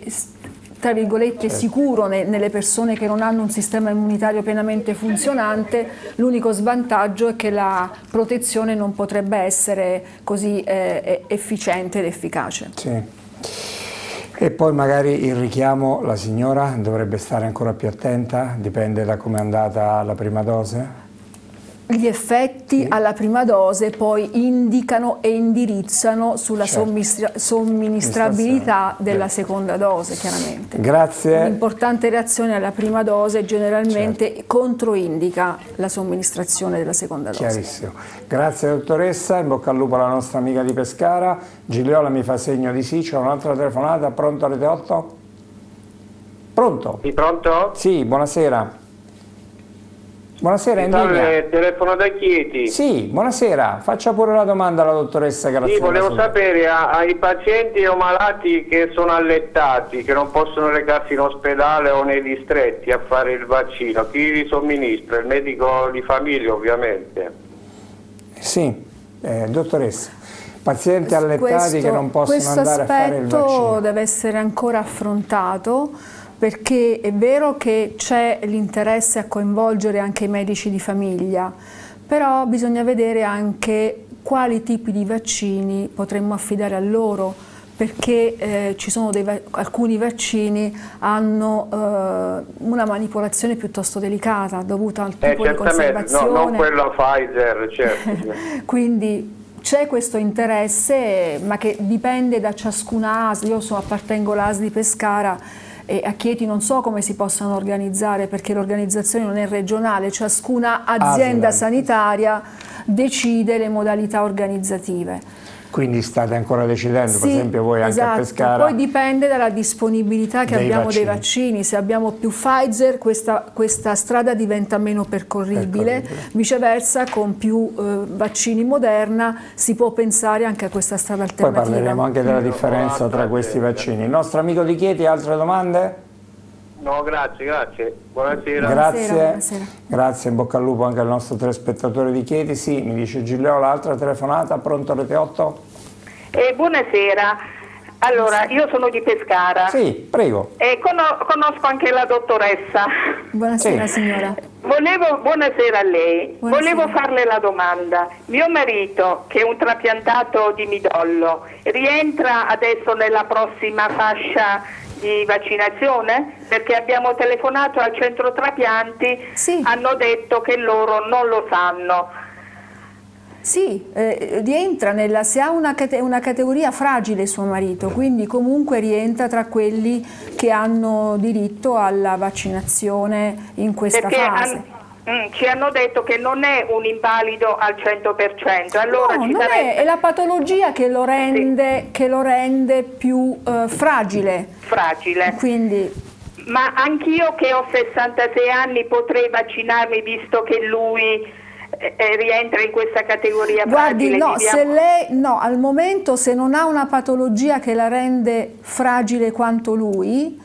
tra virgolette certo. sicuro ne, nelle persone che non hanno un sistema immunitario pienamente funzionante, l'unico svantaggio è che la protezione non potrebbe essere così eh, efficiente ed efficace. Sì. E poi magari il richiamo, la signora dovrebbe stare ancora più attenta, dipende da come è andata la prima dose? Gli effetti sì. alla prima dose poi indicano e indirizzano sulla certo. somministrabilità della seconda dose, chiaramente. Grazie. L'importante reazione alla prima dose generalmente certo. controindica la somministrazione della seconda dose. Chiarissimo. Grazie dottoressa, in bocca al lupo alla nostra amica di Pescara. Gigliola mi fa segno di sì, c'è un'altra telefonata, pronto a rete 8? Pronto? Sì, pronto? Sì, buonasera. Buonasera, linea. telefono da Chieti. Sì, buonasera. Faccia pure la domanda alla dottoressa Graziella. Sì, volevo sapere ai pazienti o malati che sono allettati, che non possono recarsi in ospedale o nei distretti a fare il vaccino, chi li somministra? Il medico di famiglia ovviamente. Sì, eh, dottoressa. Pazienti allettati questo, che non possono andare a fare il vaccino. Questo deve essere ancora affrontato perché è vero che c'è l'interesse a coinvolgere anche i medici di famiglia, però bisogna vedere anche quali tipi di vaccini potremmo affidare a loro, perché eh, ci sono dei, alcuni vaccini hanno eh, una manipolazione piuttosto delicata dovuta al eh, tipo eh, di conservazione. No, non quello Pfizer, [LAUGHS] certo. Quindi c'è questo interesse, ma che dipende da ciascuna ASL, io sono, appartengo all'ASL di Pescara, e a Chieti non so come si possano organizzare perché l'organizzazione non è regionale, ciascuna azienda sanitaria decide le modalità organizzative. Quindi state ancora decidendo, sì, per esempio voi anche esatto. a Pescara? Poi dipende dalla disponibilità che abbiamo vaccini. dei vaccini, se abbiamo più Pfizer questa, questa strada diventa meno percorribile. percorribile, viceversa con più eh, vaccini Moderna si può pensare anche a questa strada alternativa. Poi parleremo anche della differenza tra questi vaccini. Il nostro amico Di Chieti, altre domande? No, grazie, grazie. Buonasera. Grazie, buonasera. grazie, in bocca al lupo anche al nostro telespettatore di Chieti. Sì, mi dice Gigliola, altra telefonata, pronto Rete 8? Eh, buonasera. Allora, io sono di Pescara. Sì, prego. E conosco anche la dottoressa. Buonasera sì. signora. Volevo, buonasera a lei. Buonasera. Volevo farle la domanda. Mio marito, che è un trapiantato di midollo, rientra adesso nella prossima fascia di vaccinazione? Perché abbiamo telefonato al centro trapianti, sì. hanno detto che loro non lo sanno. Sì, eh, rientra nella, se ha una, una, categoria fragile suo marito, quindi comunque rientra tra quelli che hanno diritto alla vaccinazione in questa Perché fase. An- mm, ci hanno detto che non è un invalido al 100%, allora no, sarebbe... è, è la patologia che lo rende, sì. che lo rende più eh, fragile. Fragile. Quindi ma anch'io che ho 66 anni potrei vaccinarmi visto che lui eh, eh, rientra in questa categoria Guardi, fragile? no, se lei, no, al momento se non ha una patologia che la rende fragile quanto lui,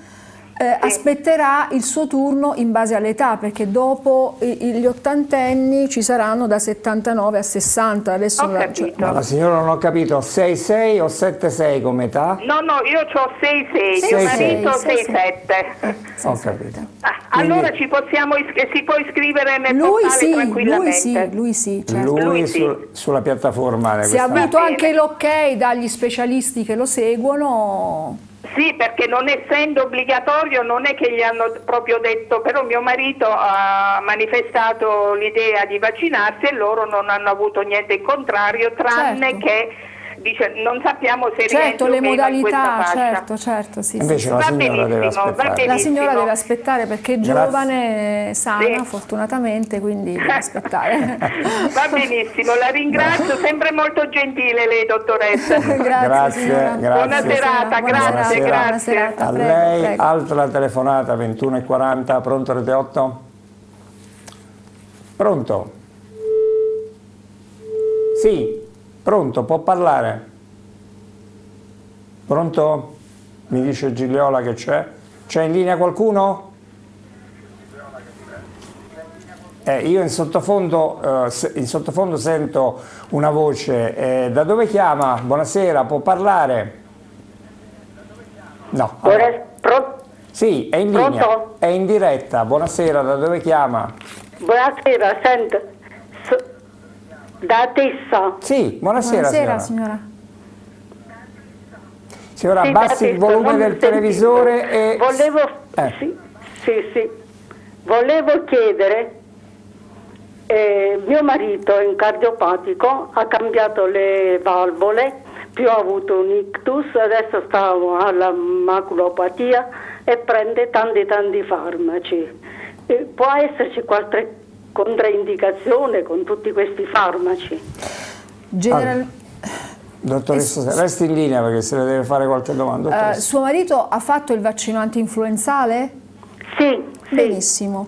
eh, sì. aspetterà il suo turno in base all'età, perché dopo gli ottantenni ci saranno da 79 a 60. Adesso la, cioè, ma la signora non ho capito, 6-6 o 7-6 come età? No, no, io ho 6-6, mio marito 6-7. Ho capito. Ah, allora ci possiamo iscri- si può iscrivere nel lui portale sì, tranquillamente? Lui sì, lui sì. Certo. Lui, lui sul, sì. sulla piattaforma. Se ha avuto anche l'ok dagli specialisti che lo seguono... Sì, perché non essendo obbligatorio non è che gli hanno proprio detto, però mio marito ha manifestato l'idea di vaccinarsi e loro non hanno avuto niente in contrario, tranne certo. che dice, non sappiamo se certo, le modalità, certo, certo, sì, Invece sì. la signora deve aspettare. La signora deve aspettare perché è giovane, sana Sì. fortunatamente, quindi deve [LAUGHS] aspettare. Va benissimo, la ringrazio, sempre molto gentile lei dottoressa. [LAUGHS] grazie, Grazie, signora. grazie. Buona serata, Buona grazie, serata, grazie. buona serata. A Prego, lei, prego. altra telefonata 21.40, pronto Rete 8? Pronto? Sì, pronto, può parlare? Pronto? Mi dice Gigliola che c'è. C'è in linea qualcuno? Eh, io in sottofondo, eh, in sottofondo sento una voce. Eh, da dove chiama? Buonasera, può parlare? No. allora- Sì, è in linea. Pronto? È in diretta. Buonasera, da dove chiama? Buonasera, sento. Da Tessa. Sì, buonasera, Buonasera signora. signora. Signora, Sì, abbassi il volume del sentito. televisore e... Volevo, Eh. sì, sì, sì. Volevo chiedere, eh, mio marito è un cardiopatico, ha cambiato le valvole, più ha avuto un ictus, adesso sta alla maculopatia e prende tanti tanti farmaci. Eh, può esserci qualche contraindicazione con tutti questi farmaci? General- Dottoressa, resti in linea perché se le deve fare qualche domanda. Dottoressa. suo marito ha fatto il vaccino antinfluenzale? Sì, Benissimo.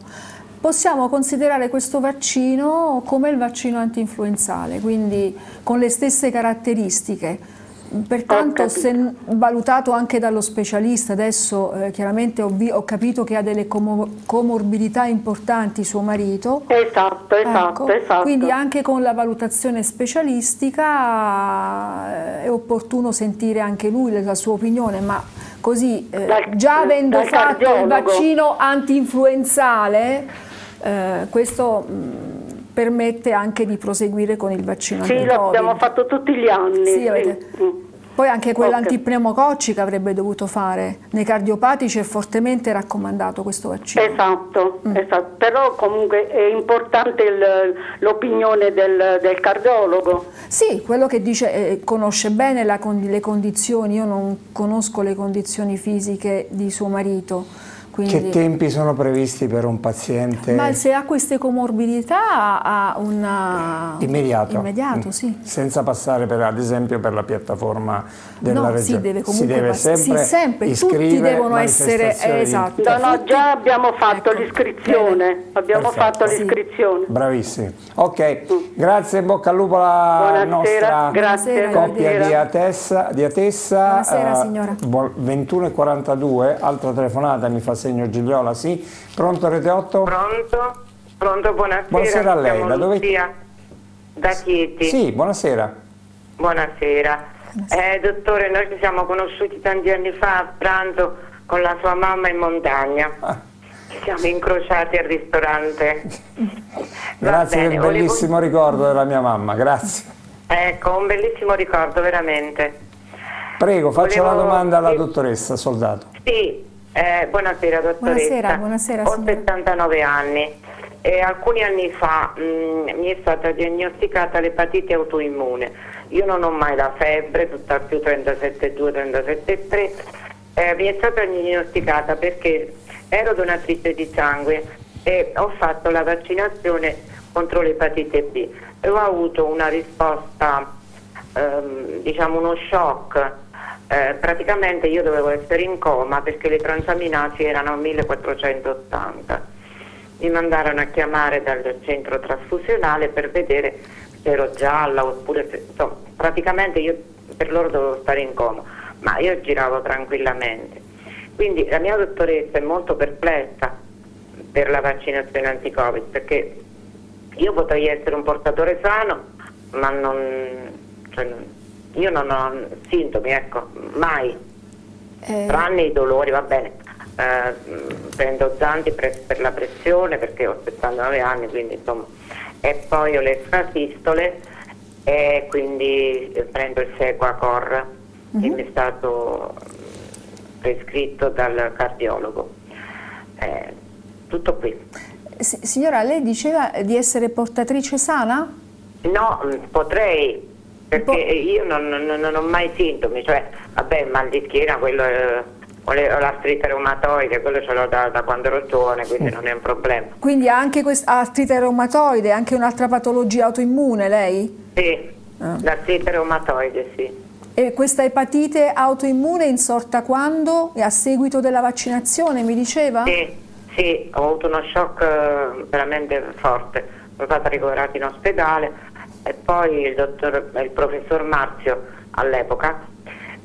Possiamo considerare questo vaccino come il vaccino antinfluenzale, quindi con le stesse caratteristiche. Pertanto, se valutato anche dallo specialista, adesso eh, chiaramente ho, ho capito che ha delle como- comorbidità importanti suo marito. Esatto, esatto, Ecco, esatto. Quindi anche con la valutazione specialistica eh, è opportuno sentire anche lui la sua opinione, ma così eh, Dal- già avendo fatto il cardiologo. vaccino antinfluenzale, eh, questo mh, permette anche di proseguire con il vaccino Sì, anti-Covid. l'abbiamo fatto tutti gli anni. Sì, sì. Poi anche quella antipneumococcica avrebbe dovuto fare. Nei cardiopatici è fortemente raccomandato questo vaccino. Esatto, Mm. esatto. però comunque è importante l'opinione del, del cardiologo. Sì, quello che dice eh, conosce bene la le condizioni, io non conosco le condizioni fisiche di suo marito, quindi... Che tempi sono previsti per un paziente? Ma se ha queste comorbidità ha una... Immediato. Immediato, Mm. sì. Senza passare per, ad esempio per la piattaforma della No, regione. si deve comunque si deve pass- sempre, sì, sempre, tutti devono essere- di- esatto. No, no, già abbiamo fatto Ecco, l'iscrizione, abbiamo Perfetto. fatto Sì. l'iscrizione. Bravissimi. Ok, grazie, in bocca al lupo alla Buonasera, nostra grazie, coppia di buonasera. Atessa. Di Atessa Buonasera, eh, signora. buon- 21.42, altra telefonata, mi fa segno Gigliola, sì. Pronto Rete 8? Pronto? Pronto, buonasera. Buonasera a lei, da dove- Lucia, Da Chieti. Sì, buonasera. Buonasera. Eh, dottore, noi ci siamo conosciuti tanti anni fa a pranzo con la sua mamma in montagna. Ah. Ci siamo incrociati al ristorante. [LAUGHS] Grazie bene, del volevo- bellissimo ricordo della mia mamma, grazie. Ecco, un bellissimo ricordo, veramente. Prego, faccia Volevo- la domanda alla dottoressa Soldato. Sì, eh, buonasera dottoressa. Buonasera, buonasera, Ho signora. 79 anni e alcuni anni fa mh, mi è stata diagnosticata l'epatite autoimmune. Io non ho mai la febbre, tutt'al più 37,2, 37,3. Eh, mi è stata diagnosticata perché ero donatrice di sangue e ho fatto la vaccinazione contro l'epatite B e ho avuto una risposta, ehm, diciamo uno shock. Eh, praticamente io dovevo essere in coma perché le transaminasi erano 1480 mi mandarono a chiamare dal centro trasfusionale per vedere se ero gialla oppure se, insomma, praticamente io per loro dovevo stare in coma, ma io giravo tranquillamente. Quindi la mia dottoressa è molto perplessa per la vaccinazione anti-Covid perché io potrei essere un portatore sano, ma non, cioè, io non ho sintomi, ecco, mai. Eh. Tranne i dolori, va bene eh, prendo Zanti per, per, la pressione perché ho 69 anni, quindi insomma, e poi ho le strasistole e quindi prendo il Sequacor mm-hmm. che mhm. mi è stato prescritto dal cardiologo. Eh, tutto qui. S- signora, lei diceva di essere portatrice sana? No, potrei, perché io non, non, non, ho mai sintomi, cioè, vabbè, mal di schiena, quello... Eh, ho l'artrite reumatoide, quello ce l'ho da, da, quando ero giovane, quindi non è un problema. Quindi ha anche artrite reumatoide, anche un'altra patologia autoimmune lei? Sì, ah. l'artrite reumatoide, sì. E questa epatite autoimmune è insorta quando? A seguito della vaccinazione, mi diceva? Sì, sì, ho avuto uno shock eh, veramente forte, sono stata ricoverata in ospedale e poi il, dottor, il professor Marzio all'epoca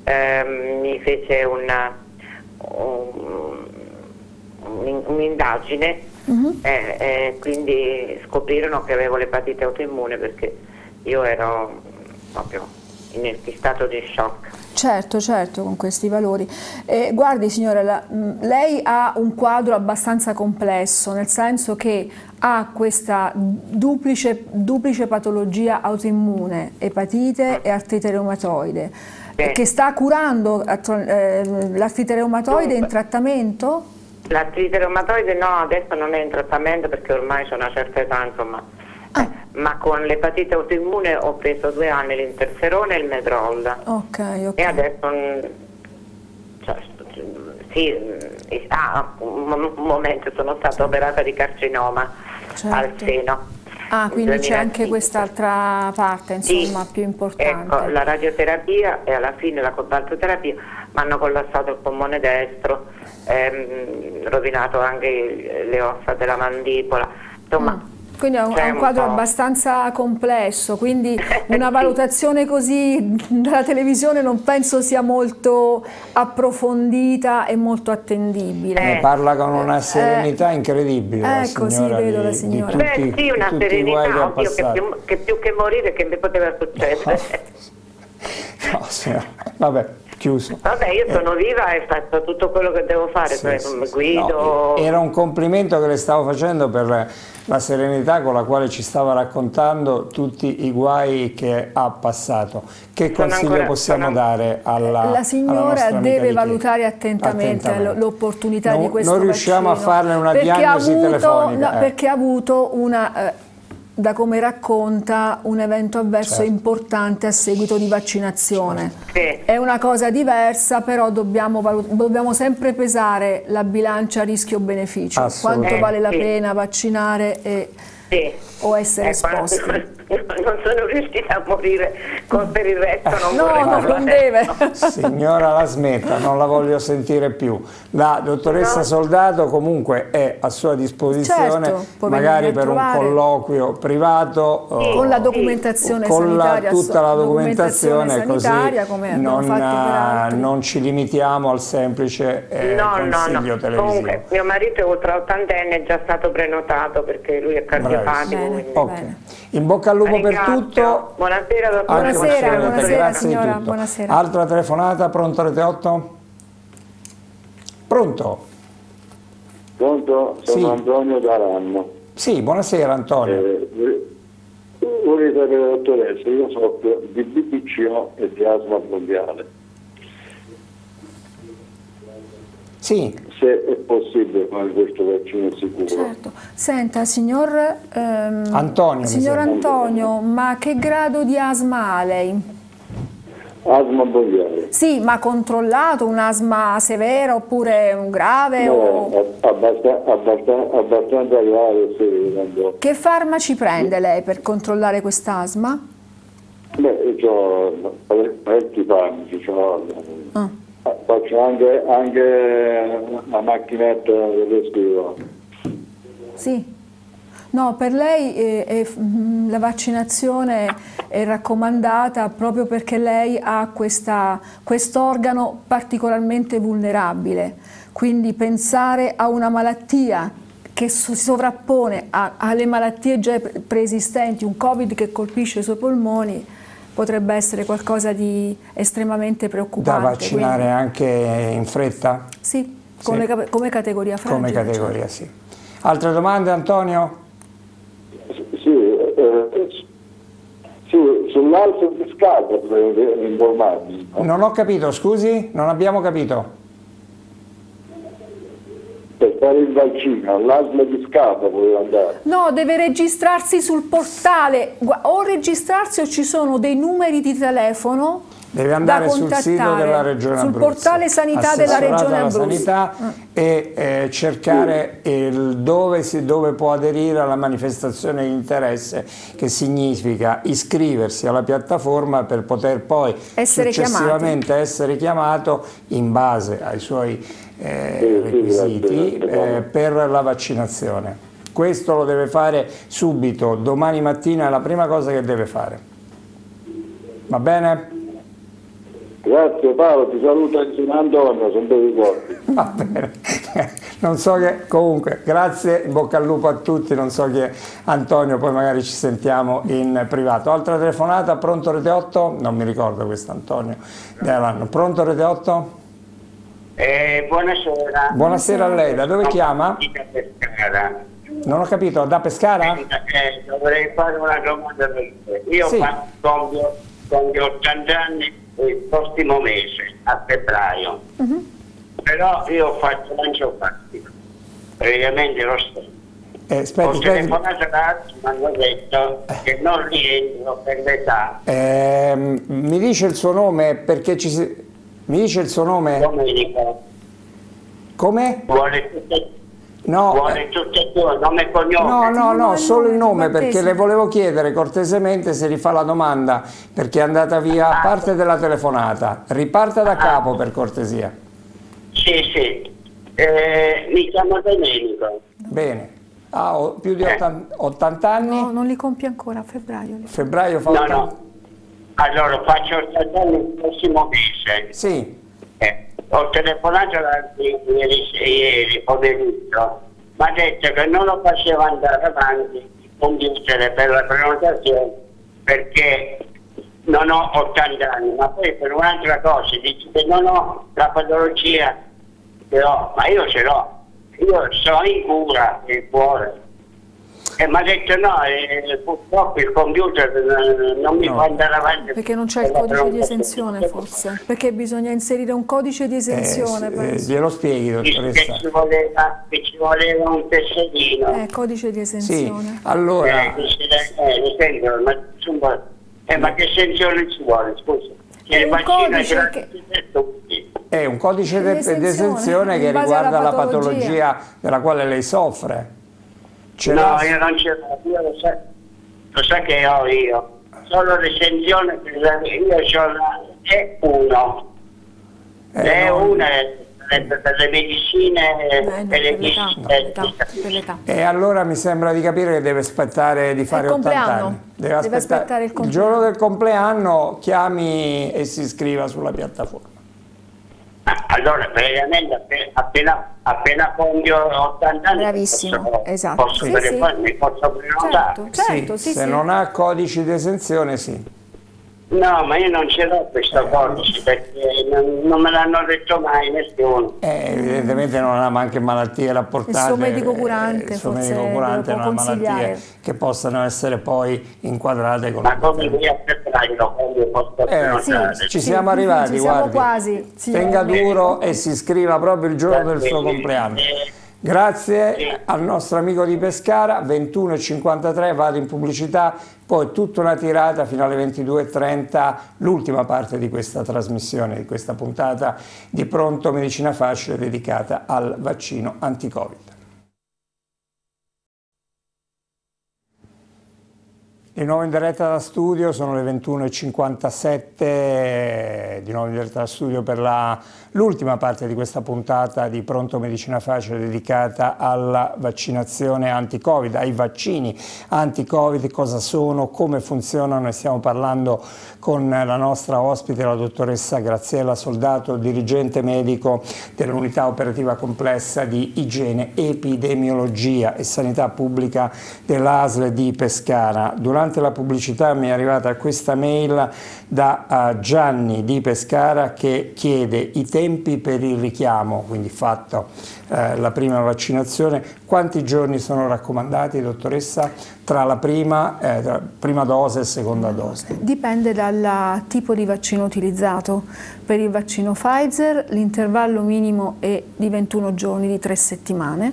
eh, mi fece un un'indagine uh-huh. e, e quindi scoprirono che avevo l'epatite autoimmune perché io ero proprio in stato di shock. Certo, certo, con questi valori. Eh, guardi signora, la, lei ha un quadro abbastanza complesso, nel senso che ha questa duplice, duplice patologia autoimmune, epatite mm. e artrite reumatoide sì. che sta curando eh, l'artrite reumatoide in trattamento? L'artrite reumatoide no, adesso non è in trattamento perché ormai sono una certa età, insomma. Ah. Eh, ma con l'epatite autoimmune ho preso due anni l'interferone e il medrol. Ok, ok. E adesso, cioè, sì, ah, un momento sono stata operata di carcinoma certo. al seno Ah, quindi c'è anche quest'altra parte, insomma, sì, più importante. Ecco, la radioterapia e alla fine la cobaltoterapia mi hanno collassato il polmone destro, ehm, rovinato anche le ossa della mandibola, insomma... Mm quindi è un, è un quadro un abbastanza complesso, quindi [LAUGHS] una valutazione così dalla televisione non penso sia molto approfondita e molto attendibile. Eh, parla con una eh, serenità eh, incredibile. Ecco, sì, vedo di, la signora. Tutti, Beh, sì, una serenità, oddio, che, più, che più che morire che mi poteva [LAUGHS] succedere. no, signora, vabbè chiuso. Vabbè, io sono eh. viva e faccio tutto quello che devo fare, sì, sì, guido. No, era un complimento che le stavo facendo per la serenità con la quale ci stava raccontando tutti i guai che ha passato. Che sono consiglio ancora, possiamo sono... dare alla La signora alla deve valutare attentamente, attentamente. l'opportunità di questo Non riusciamo vaccino, a farle una diagnosi avuto, telefonica. No, eh. Perché ha avuto una... Eh, da come racconta un evento avverso certo. importante a seguito di vaccinazione. Sì. È una cosa diversa, però dobbiamo, dobbiamo sempre pesare la bilancia rischio-beneficio, quanto vale la pena vaccinare e sì. o essere ecco, esposti. [LAUGHS] Non sono riuscita a morire con, per il resto non No, no non deve. Signora la smetta, non la voglio sentire più. La dottoressa no. Soldato comunque è a sua disposizione, certo, magari per un colloquio privato. Sì. Con la documentazione con sanitaria. Con tutta la documentazione, documentazione così non, non, ci limitiamo al semplice eh, no, consiglio no, no. televisivo. Comunque, mio marito è oltre 80 anni, è già stato prenotato perché lui è cardiopatico. Bene. In bocca al lupo per tutto. Buonasera, dottore. Buonasera, buonasera, signora. Buonasera. Altra telefonata, pronto Rete 8? Pronto? Pronto? Sono sì. Antonio D'Aranno. Sì, buonasera Antonio. Eh, vorrei sapere, dottoressa, io soffro di BPCO e di asma bronchiale. Sì. Se è possibile fare questo vaccino sicuro. Certo. Senta, signor, ehm, Antonio, signor. Antonio, ma che grado di asma ha lei? Asma bronchiale. Sì, ma controllato, un'asma severa oppure un grave? o- No, abbasta- abbasta- abbastanza grave, sì, quando- Che farmaci prende lei per controllare quest'asma? Beh, io ho parecchi farmaci, c'ho- Ah. Faccio anche, anche la macchinetta dello scrivo. Sì. No, per lei eh, è- mm, la vaccinazione è raccomandata proprio perché lei ha questa- quest'organo particolarmente vulnerabile. Quindi pensare a una malattia che si sovrappone a- alle malattie già pre- preesistenti, un Covid che colpisce i suoi polmoni, potrebbe essere qualcosa di estremamente Da preoccupante. vaccinare Quindi- anche in fretta? sì, come, Sì. ca- come categoria fragile. Come categoria, sì. Altre domande Antonio? Sì, eh, sì, sull'alzo di scala per informarmi. Non ho capito, scusi? Non abbiamo capito. Per fare il vaccino, all'asma di scala voleva andare. No, deve registrarsi sul portale, o registrarsi o ci sono dei numeri di telefono Deve andare da sul sito contattare. della Regione sul Abruzzo. portale sanità della Regione Abruzzo. Sanità e eh, cercare il dove, si, dove può aderire alla manifestazione di interesse, che significa iscriversi alla piattaforma per poter poi Essere successivamente essere chiamato in base ai suoi eh, requisiti eh, per la vaccinazione. Questo lo deve fare subito, domani mattina è la prima cosa che deve fare. Va bene? Grazie Paolo, ti saluta insieme a Antonio, sono dei ricordi. Va bene, non so che, comunque, grazie, in bocca al lupo a tutti, non so chi è Antonio, poi magari ci sentiamo in privato. Altra telefonata, pronto Rete 8? Non mi ricordo questo Antonio, dell'anno. Pronto Rete 8? Eh, buonasera. Buonasera a lei, da dove chiama? Da Pescara. Non ho capito, da Pescara? Eh, dovrei fare una domanda per te. Io Sì. compio, compio 80 anni il prossimo mese, a febbraio. Però io ho fatto l'angioplastico. Praticamente lo stesso. Eh, aspetti, ho telefonato da mi hanno detto che non rientro per l'età. Ehm, mi dice il suo nome perché ci si... Mi dice il suo nome? Domenico. Come? Vuole tutte, No, vuole tutte e due, nome e cognome. No, no, no, solo il nome perché le volevo chiedere cortesemente se rifà la domanda perché è andata via parte della telefonata. Riparta da capo per cortesia. Sì, sì. Eh, mi chiamo Domenico. Bene. Ha o- più di 80, 80 anni? No, non li compie ancora a febbraio. Febbraio fa No, 80 no. Allora faccio 80 anni il prossimo mese. Sì. Eh, ho telefonato ieri, ieri pomeriggio, mi ha detto che non lo faceva andare avanti il computer per la prenotazione perché non ho 80 anni, ma poi per un'altra cosa dice che non ho la patologia ho, ma io ce l'ho, io sono in cura del cuore. E mi ha detto no, eh, purtroppo il computer eh, non mi No. fa andare avanti. Perché non c'è il codice di esenzione forse? Perché bisogna inserire un codice di Eh, esenzione, sì, eh, penso. glielo spieghi, Dice che dottoressa. ci voleva, che ci voleva un tesserino. Eh, codice di Sì, esenzione. allora, Eh, eh, mi sento, ma, insomma, eh, ma che esenzione ci vuole, scusa? È un è codice un Di esenzione, di esenzione che riguarda la patologia della quale lei soffre. Ce no, io non ce l'ho, io lo sa, lo sa che ho io. Solo la, io ho la E1. eh, L'E1 no. è sarebbe per le medicine Eh, e no, le per l'età, per l'età, disabilità. per l'età. E allora mi sembra di capire che deve aspettare di fare il 80 compleanno. anni. Deve aspettare il compleanno. giorno del compleanno chiami e si iscriva sulla piattaforma. Allora, praticamente appe- appena, appena compio 80 anni Bravissimo, posso, esatto. posso Sì, per- sì. mi posso prenotare. Certo, certo, sì, se sì. non ha codici di esenzione sì. No, ma io non ce l'ho questo codice perché non, non me l'hanno detto mai nessuno. Eh, evidentemente non ha anche malattie rapportate. Il suo medico curante eh, il suo forse medico curante non ha malattie che possano essere poi inquadrate con Ma come qui a febbraio quando posso Eh, prenotare? ci siamo arrivati, ci siamo guardi. quasi, sì. Tenga duro e si iscriva proprio il giorno del suo compleanno. Grazie al nostro amico di Pescara, 21.53, vado in pubblicità, poi tutta una tirata fino alle 22.30, l'ultima parte di questa trasmissione, di questa puntata di Pronto Medicina Facile dedicata al vaccino anti-Covid. Di nuovo in diretta da studio, sono le 21.57, di nuovo in diretta da studio per l'ultima parte di questa puntata di Pronto Medicina Facile dedicata alla vaccinazione anti-Covid, ai vaccini anti-Covid, cosa sono, come funzionano e stiamo parlando con la nostra ospite, la dottoressa Graziella Soldato, dirigente medico dell'unità operativa complessa di igiene, epidemiologia e sanità pubblica dell'ASL di Pescara. Durante la pubblicità mi è arrivata questa mail da eh, Gianni di Pescara che chiede i tempi per il richiamo, quindi fatto eh, la prima vaccinazione, quanti giorni sono raccomandati, dottoressa, tra la prima, eh, tra prima dose e seconda dose? Dipende dal tipo di vaccino utilizzato. Per il vaccino Pfizer l'intervallo minimo è di 21 giorni, di 3 settimane,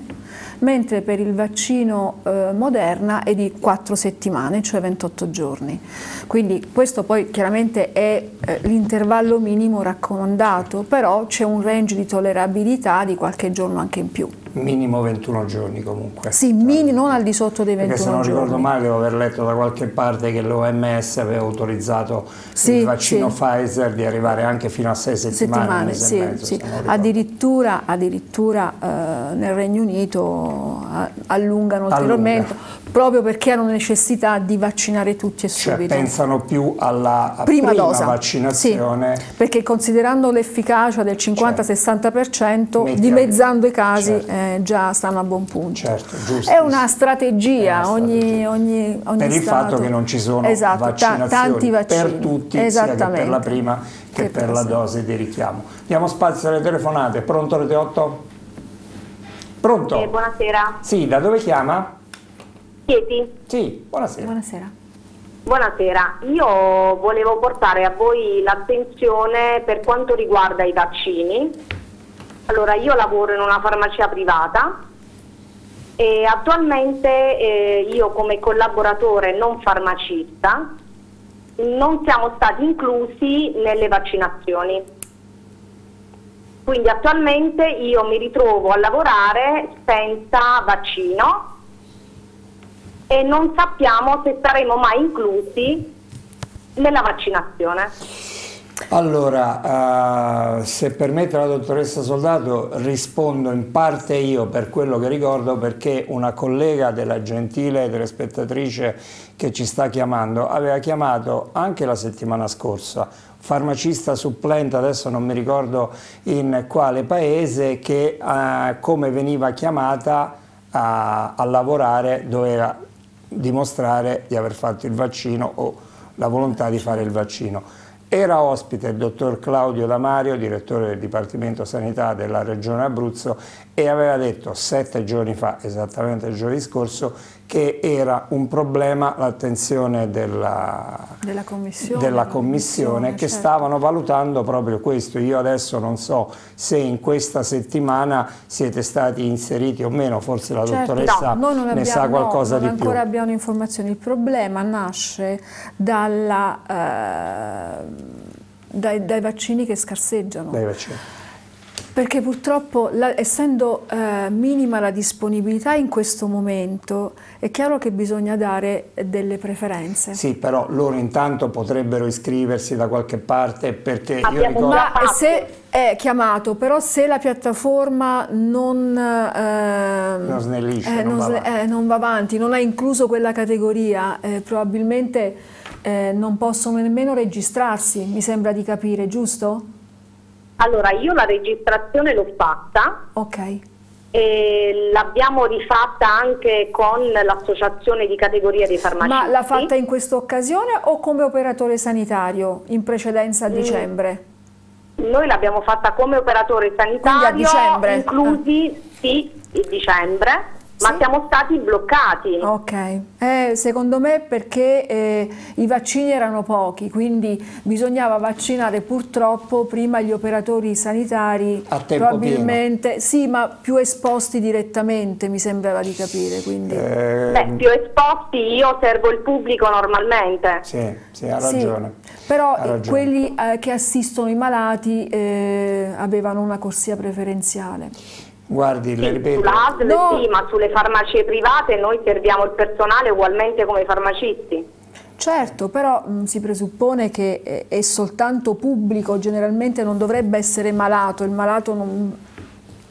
mentre per il vaccino eh, Moderna è di 4 settimane, cioè 28 giorni. Quindi questo poi chiaramente è eh, l'intervallo minimo raccomandato, però c'è un range di tollerabilità di qualche giorno anche in più. Minimo 21 giorni comunque. Sì, mini, non al di sotto dei 21 Perché se non giorni. ricordo male devo aver letto da qualche parte che l'OMS aveva autorizzato Sì, il vaccino sì. Pfizer di arrivare anche fino a 6 settimane, settimane, sì, mezzo. Addirittura, addirittura eh, nel Regno Unito eh, allungano ulteriormente proprio perché hanno necessità di vaccinare tutti e Cioè, subito. pensano più alla Prima prima, dose. vaccinazione. Perché considerando l'efficacia del 50-60%, Metti dimezzando i casi Certo. eh, già stanno a buon punto. Certo, giusto. È una strategia, È una ogni, ogni, ogni per il Stato- fatto che non ci sono Esatto, vaccinazioni tanti vaccini. per tutti, sia per la prima che, Che per per la sì. dose di richiamo. Diamo spazio alle telefonate. Pronto Rete 8? Pronto? Eh, buonasera. Sì, da dove chiama? Chieti? Sì, buonasera. Buonasera. Buonasera, io volevo portare a voi l'attenzione per quanto riguarda i vaccini. Allora, io lavoro in una farmacia privata e attualmente eh, io come collaboratore non farmacista non siamo stati inclusi nelle vaccinazioni. Quindi attualmente io mi ritrovo a lavorare senza vaccino e non sappiamo se saremo mai inclusi nella vaccinazione. Allora, eh, se permette la dottoressa Soldato, rispondo in parte io per quello che ricordo perché una collega della gentile telespettatrice che ci sta chiamando aveva chiamato anche la settimana scorsa farmacista supplente, adesso non mi ricordo in quale paese, che eh, come veniva chiamata a, a lavorare doveva dimostrare di aver fatto il vaccino o la volontà di fare il vaccino. Era ospite il dottor Claudio Damario, direttore del Dipartimento Sanità della Regione Abruzzo, e aveva detto sette giorni fa, esattamente il giovedì scorso, che era un problema l'attenzione della, Della commissione. della commissione che certo. stavano valutando proprio questo. Io adesso non so se in questa settimana siete stati inseriti o meno, forse la Certo, dottoressa no, non ne abbiamo, sa qualcosa no, non di più. ancora abbiamo informazioni. Il problema nasce dalla, eh, dai, dai vaccini che scarseggiano. Dai vaccini. Perché purtroppo, la- essendo eh, minima la disponibilità in questo momento, è chiaro che bisogna dare delle preferenze. Sì, però loro intanto potrebbero iscriversi da qualche parte perché io Abbiamo ricordo... già Ma se è chiamato, però se la piattaforma non, eh, Non snellisce, eh, non non, va avanti. eh, non va avanti, non ha incluso quella categoria, eh, probabilmente eh, non possono nemmeno registrarsi, mi sembra di capire, giusto? Allora, io la registrazione l'ho fatta, Ok. e l'abbiamo rifatta anche con l'associazione di categoria dei farmacisti. Ma l'ha fatta in questa occasione o come operatore sanitario in precedenza a Mm. dicembre? Noi l'abbiamo fatta come operatore sanitario, dicembre? inclusi sì, il dicembre, ma siamo stati bloccati. Ok, Eh, secondo me perché eh, i vaccini erano pochi, quindi bisognava vaccinare purtroppo prima gli operatori sanitari, A tempo probabilmente, sì, ma più esposti direttamente, mi sembrava di capire. Quindi. Eh, Beh, più esposti io servo il pubblico normalmente. Sì, sì, ha Sì, ragione. però Ha eh, ragione. quelli eh, che assistono i malati eh, avevano una corsia preferenziale. Guardi, le ripeto, Sull'ASL No. sì, ma sulle farmacie private noi serviamo il personale ugualmente come i farmacisti. Certo, però mh, si presuppone che eh, è soltanto pubblico, generalmente non dovrebbe essere malato, il malato non,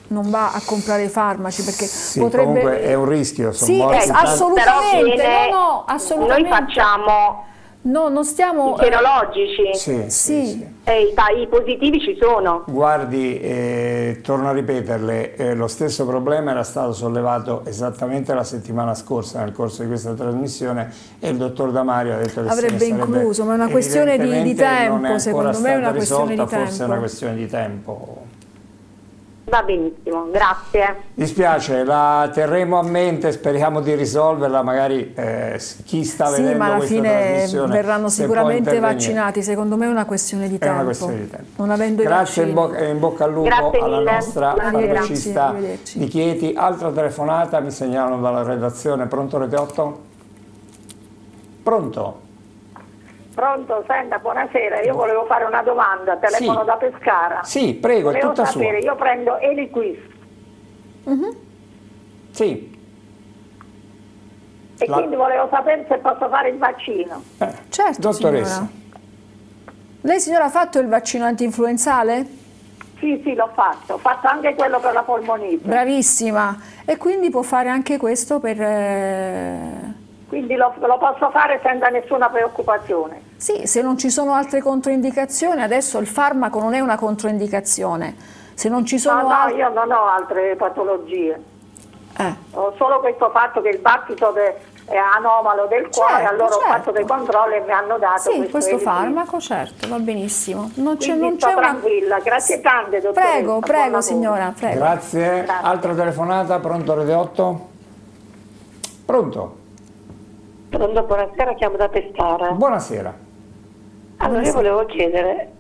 non va a comprare i farmaci perché sì, potrebbe... comunque è un rischio, sono Sì, morti eh, assolutamente, no, no, assolutamente. Noi facciamo No, non stiamo... i serologici Sì, sì, Sì, e i, positivi ci sono. Guardi, eh, torno a ripeterle, eh, lo stesso problema era stato sollevato esattamente la settimana scorsa nel corso di questa trasmissione e il dottor Damario ha detto che se ne Avrebbe incluso, ma è una questione di- di tempo, secondo me è una questione di risolta, Forse è tempo. una questione di tempo. Va benissimo, grazie. Dispiace, la terremo a mente, speriamo di risolverla, magari eh, chi sta sì, vedendo ma alla questa fine trasmissione verranno sicuramente vaccinati, secondo me è una questione di È tempo. una questione di tempo. Non avendo Grazie, i in, bocca, in bocca al lupo Grazie alla mille. nostra farmacista di Chieti. Altra telefonata, mi segnalano dalla redazione. Pronto Rete 8? Pronto? Pronto, senta, buonasera. Io volevo fare una domanda, telefono Sì. da Pescara. Sì, prego, è volevo tutta sapere, sua. io prendo Eliquis Sì, e La- quindi volevo sapere se posso fare il vaccino. Certo, dottoressa. signora. Lei signora ha fatto il vaccino antinfluenzale? Sì, sì, l'ho fatto. Ho fatto anche quello per la polmonite. Bravissima. E quindi può fare anche questo per... eh, Quindi lo, lo posso fare senza nessuna preoccupazione. Sì, se non ci sono altre controindicazioni, adesso il farmaco non è una controindicazione. Se non ci sono no, no, altre... io non ho altre patologie. Eh. Ho solo questo fatto che il battito de- è anomalo del cuore, Certo, allora ho certo. fatto dei controlli e mi hanno dato Sì, questo, questo farmaco, certo, va benissimo. Non c'è, non c'è una... tranquilla, grazie tante dottoressa. Prego, prego signora, prego. grazie. Altra telefonata, pronto Rete 8? Pronto? Pronto, buonasera, chiamo da Pescara. Buonasera. Allora io volevo chiedere,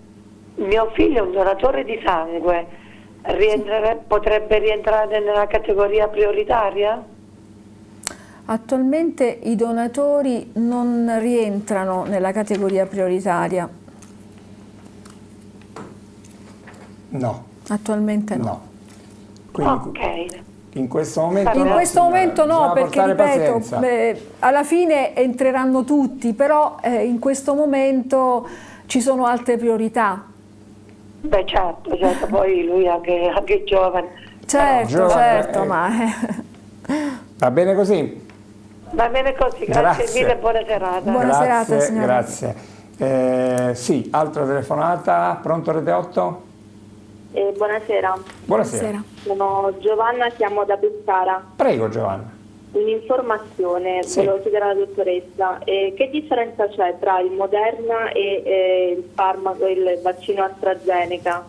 mio figlio è un donatore di sangue, rientrere- potrebbe rientrare nella categoria prioritaria? Attualmente i donatori non rientrano nella categoria prioritaria. No, Attualmente no. no. Quindi Ok. In questo momento In no, questo momento no, perché ripeto, beh, alla fine entreranno tutti, però eh, in questo momento ci sono altre priorità. Beh certo, certo, poi lui è anche, anche giovane. Certo, Giovane, certo, eh. ma Va bene così? Va bene così, grazie, Grazie. mille e buona serata. Buona grazie, serata, signora. Grazie. Eh, sì, altra telefonata, pronto Rete 8? Eh, buonasera. Buonasera. sono Giovanna, chiamo da Pescara. Prego Giovanna. Un'informazione, Sì. volevo chiedere alla dottoressa, eh, che differenza c'è tra il Moderna e eh, il farmaco, il vaccino AstraZeneca?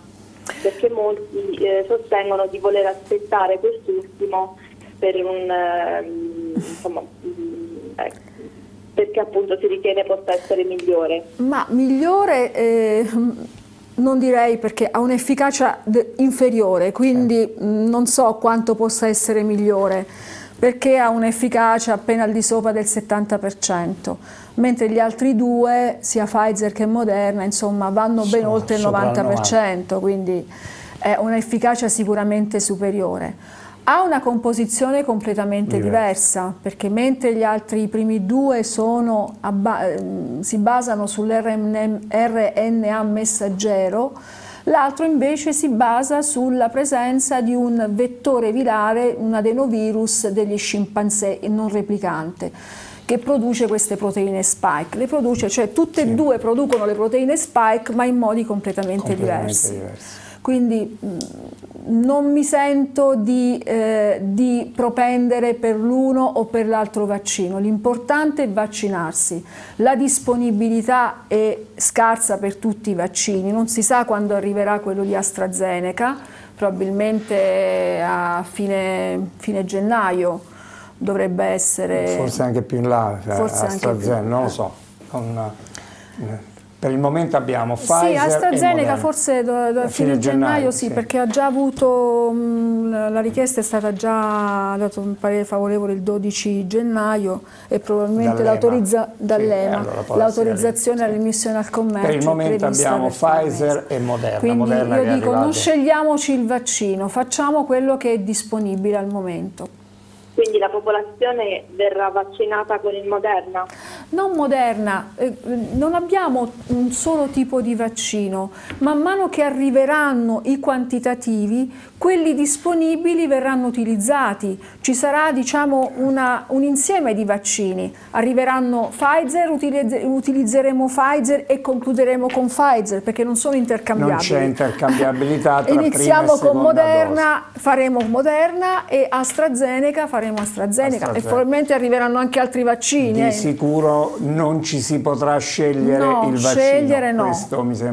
Perché molti eh, sostengono di voler aspettare quest'ultimo per un, ehm, insomma, mm, ecco, perché appunto si ritiene possa essere migliore. Ma migliore eh, non direi perché ha un'efficacia inferiore, quindi mh, non so quanto possa essere migliore, perché ha un'efficacia appena al di sopra del 70%, mentre gli altri due, sia Pfizer che Moderna, insomma, vanno ben Sono oltre il sopra il 90%, quindi è un'efficacia sicuramente superiore. Ha una composizione completamente Diversa. diversa, perché mentre gli altri i primi due sono ehm, si basano sull'RNA messaggero, l'altro invece si basa sulla presenza di un vettore virale, un adenovirus degli scimpanzé non replicante che produce queste proteine spike. Le produce, cioè tutte e due producono le proteine spike ma in modi completamente, Completamente diversi. diversi. Quindi mh, non mi sento di, eh, di, propendere per l'uno o per l'altro vaccino, l'importante è vaccinarsi, la disponibilità è scarsa per tutti i vaccini, non si sa quando arriverà quello di AstraZeneca, probabilmente a fine, fine gennaio dovrebbe essere... Forse anche più in là, cioè AstraZeneca, non lo so. Con, eh, per il momento abbiamo Pfizer Sì, AstraZeneca forse da, da fine, fine, gennaio, gennaio sì, sì, perché ha già avuto, mh, la richiesta è stata già dato un parere favorevole il 12 gennaio e probabilmente l'autorizzazione sì, allora all'emissione al commercio. Per il momento abbiamo Pfizer e Moderna. Quindi Moderna io dico non scegliamoci il vaccino, facciamo quello che è disponibile al momento. Quindi la popolazione verrà vaccinata con il Moderna? Non Moderna, eh, non abbiamo un solo tipo di vaccino. Man mano che arriveranno i quantitativi, quelli disponibili verranno utilizzati. Ci sarà diciamo, una, un insieme di vaccini. Arriveranno Pfizer, utilizz utilizzeremo Pfizer e concluderemo con Pfizer perché non sono intercambiabili. Non c'è intercambiabilità tra Iniziamo con Moderna, dose. faremo Moderna e AstraZeneca faremo faremo AstraZeneca, AstraZeneca. e probabilmente arriveranno anche altri vaccini. Di eh. sicuro non ci si potrà scegliere no, il vaccino. Scegliere no.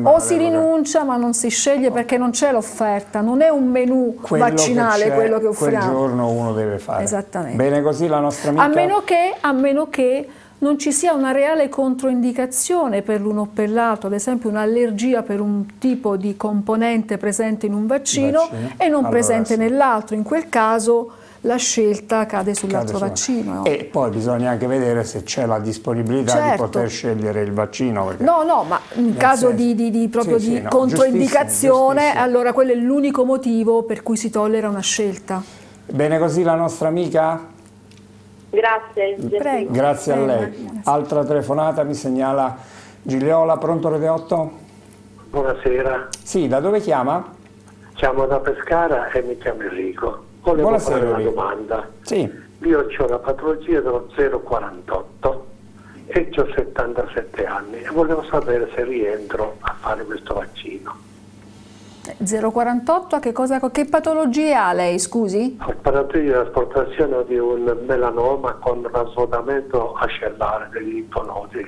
o si rinuncia ma non si sceglie perché non c'è l'offerta, non è un menù quello vaccinale che quello che offriamo. Quel giorno uno deve fare. Esattamente. Bene così la nostra amica? A meno che, a meno che non ci sia una reale controindicazione per l'uno o per l'altro, ad esempio un'allergia per un tipo di componente presente in un vaccino, vaccino. e non allora, sì. nell'altro. In quel caso la scelta cade sull'altro vaccino. No? E poi bisogna anche vedere se c'è la disponibilità certo. di poter scegliere il vaccino. No, no, ma in caso senso, di, di, di, proprio sì, di sì, no, controindicazione, giustissimo, giustissimo. allora quello è l'unico motivo per cui si tollera una scelta. Bene così la nostra amica? Grazie. Prego. Grazie a lei. Altra telefonata mi segnala Gigliola, pronto Rete 8? Buonasera. Sì, da dove chiama? Chiamo da Pescara e mi chiamo Enrico. Volevo Buonasera, fare una domanda. Sì. Io ho la patologia dello 048 e ho 77 anni e volevo sapere se rientro a fare questo vaccino. 048 che, cosa, che patologie ha lei, scusi? Ho parlato di trasportazione di un melanoma con trasvodamento ascellare degli linfonodi,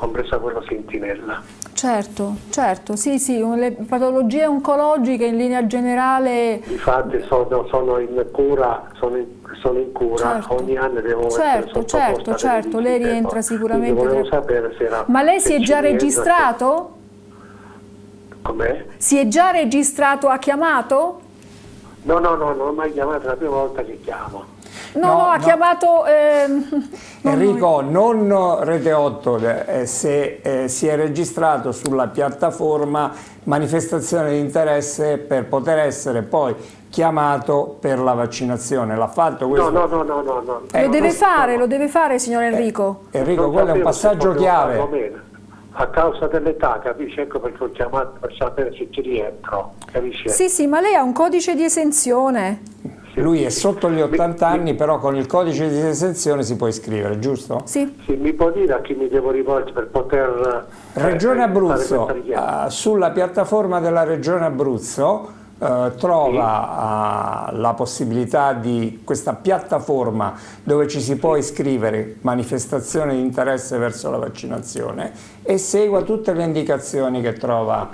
compresa quella sentinella. Certo, certo, sì, sì, le patologie oncologiche in linea generale... Infatti sono, sono in cura, sono in, sono in cura, certo. ogni anno devo certo, certo, certo, lei rientra sicuramente... Volevo sapere se era... Ma lei si è già registrato? Com'è? Si è già registrato, ha chiamato? No, no, no, non ho mai chiamato, è la prima volta che chiamo. No, no, no ha no. chiamato... Eh, [LAUGHS] Enrico, non, non Rete 8, eh, se eh, si è registrato sulla piattaforma manifestazione di interesse per poter essere poi chiamato per la vaccinazione. L'ha fatto questo? No, no, no, no. no. lo deve fare, lo deve fare signor Enrico. Eh, Enrico, quello è un passaggio chiave a causa dell'età, capisci? Ecco perché ho chiamato per sapere se ci rientro, capisci? Sì, sì, ma lei ha un codice di esenzione. Sì. Lui è sotto gli 80 mi, anni, mi, però con il codice di esenzione si può iscrivere, giusto? Sì. sì. Mi può dire a chi mi devo rivolgere per poter... Regione eh, Abruzzo, uh, sulla piattaforma della Regione Abruzzo eh, trova sì. uh, la possibilità di questa piattaforma dove ci si può iscrivere manifestazione di interesse verso la vaccinazione e segua tutte le indicazioni che trova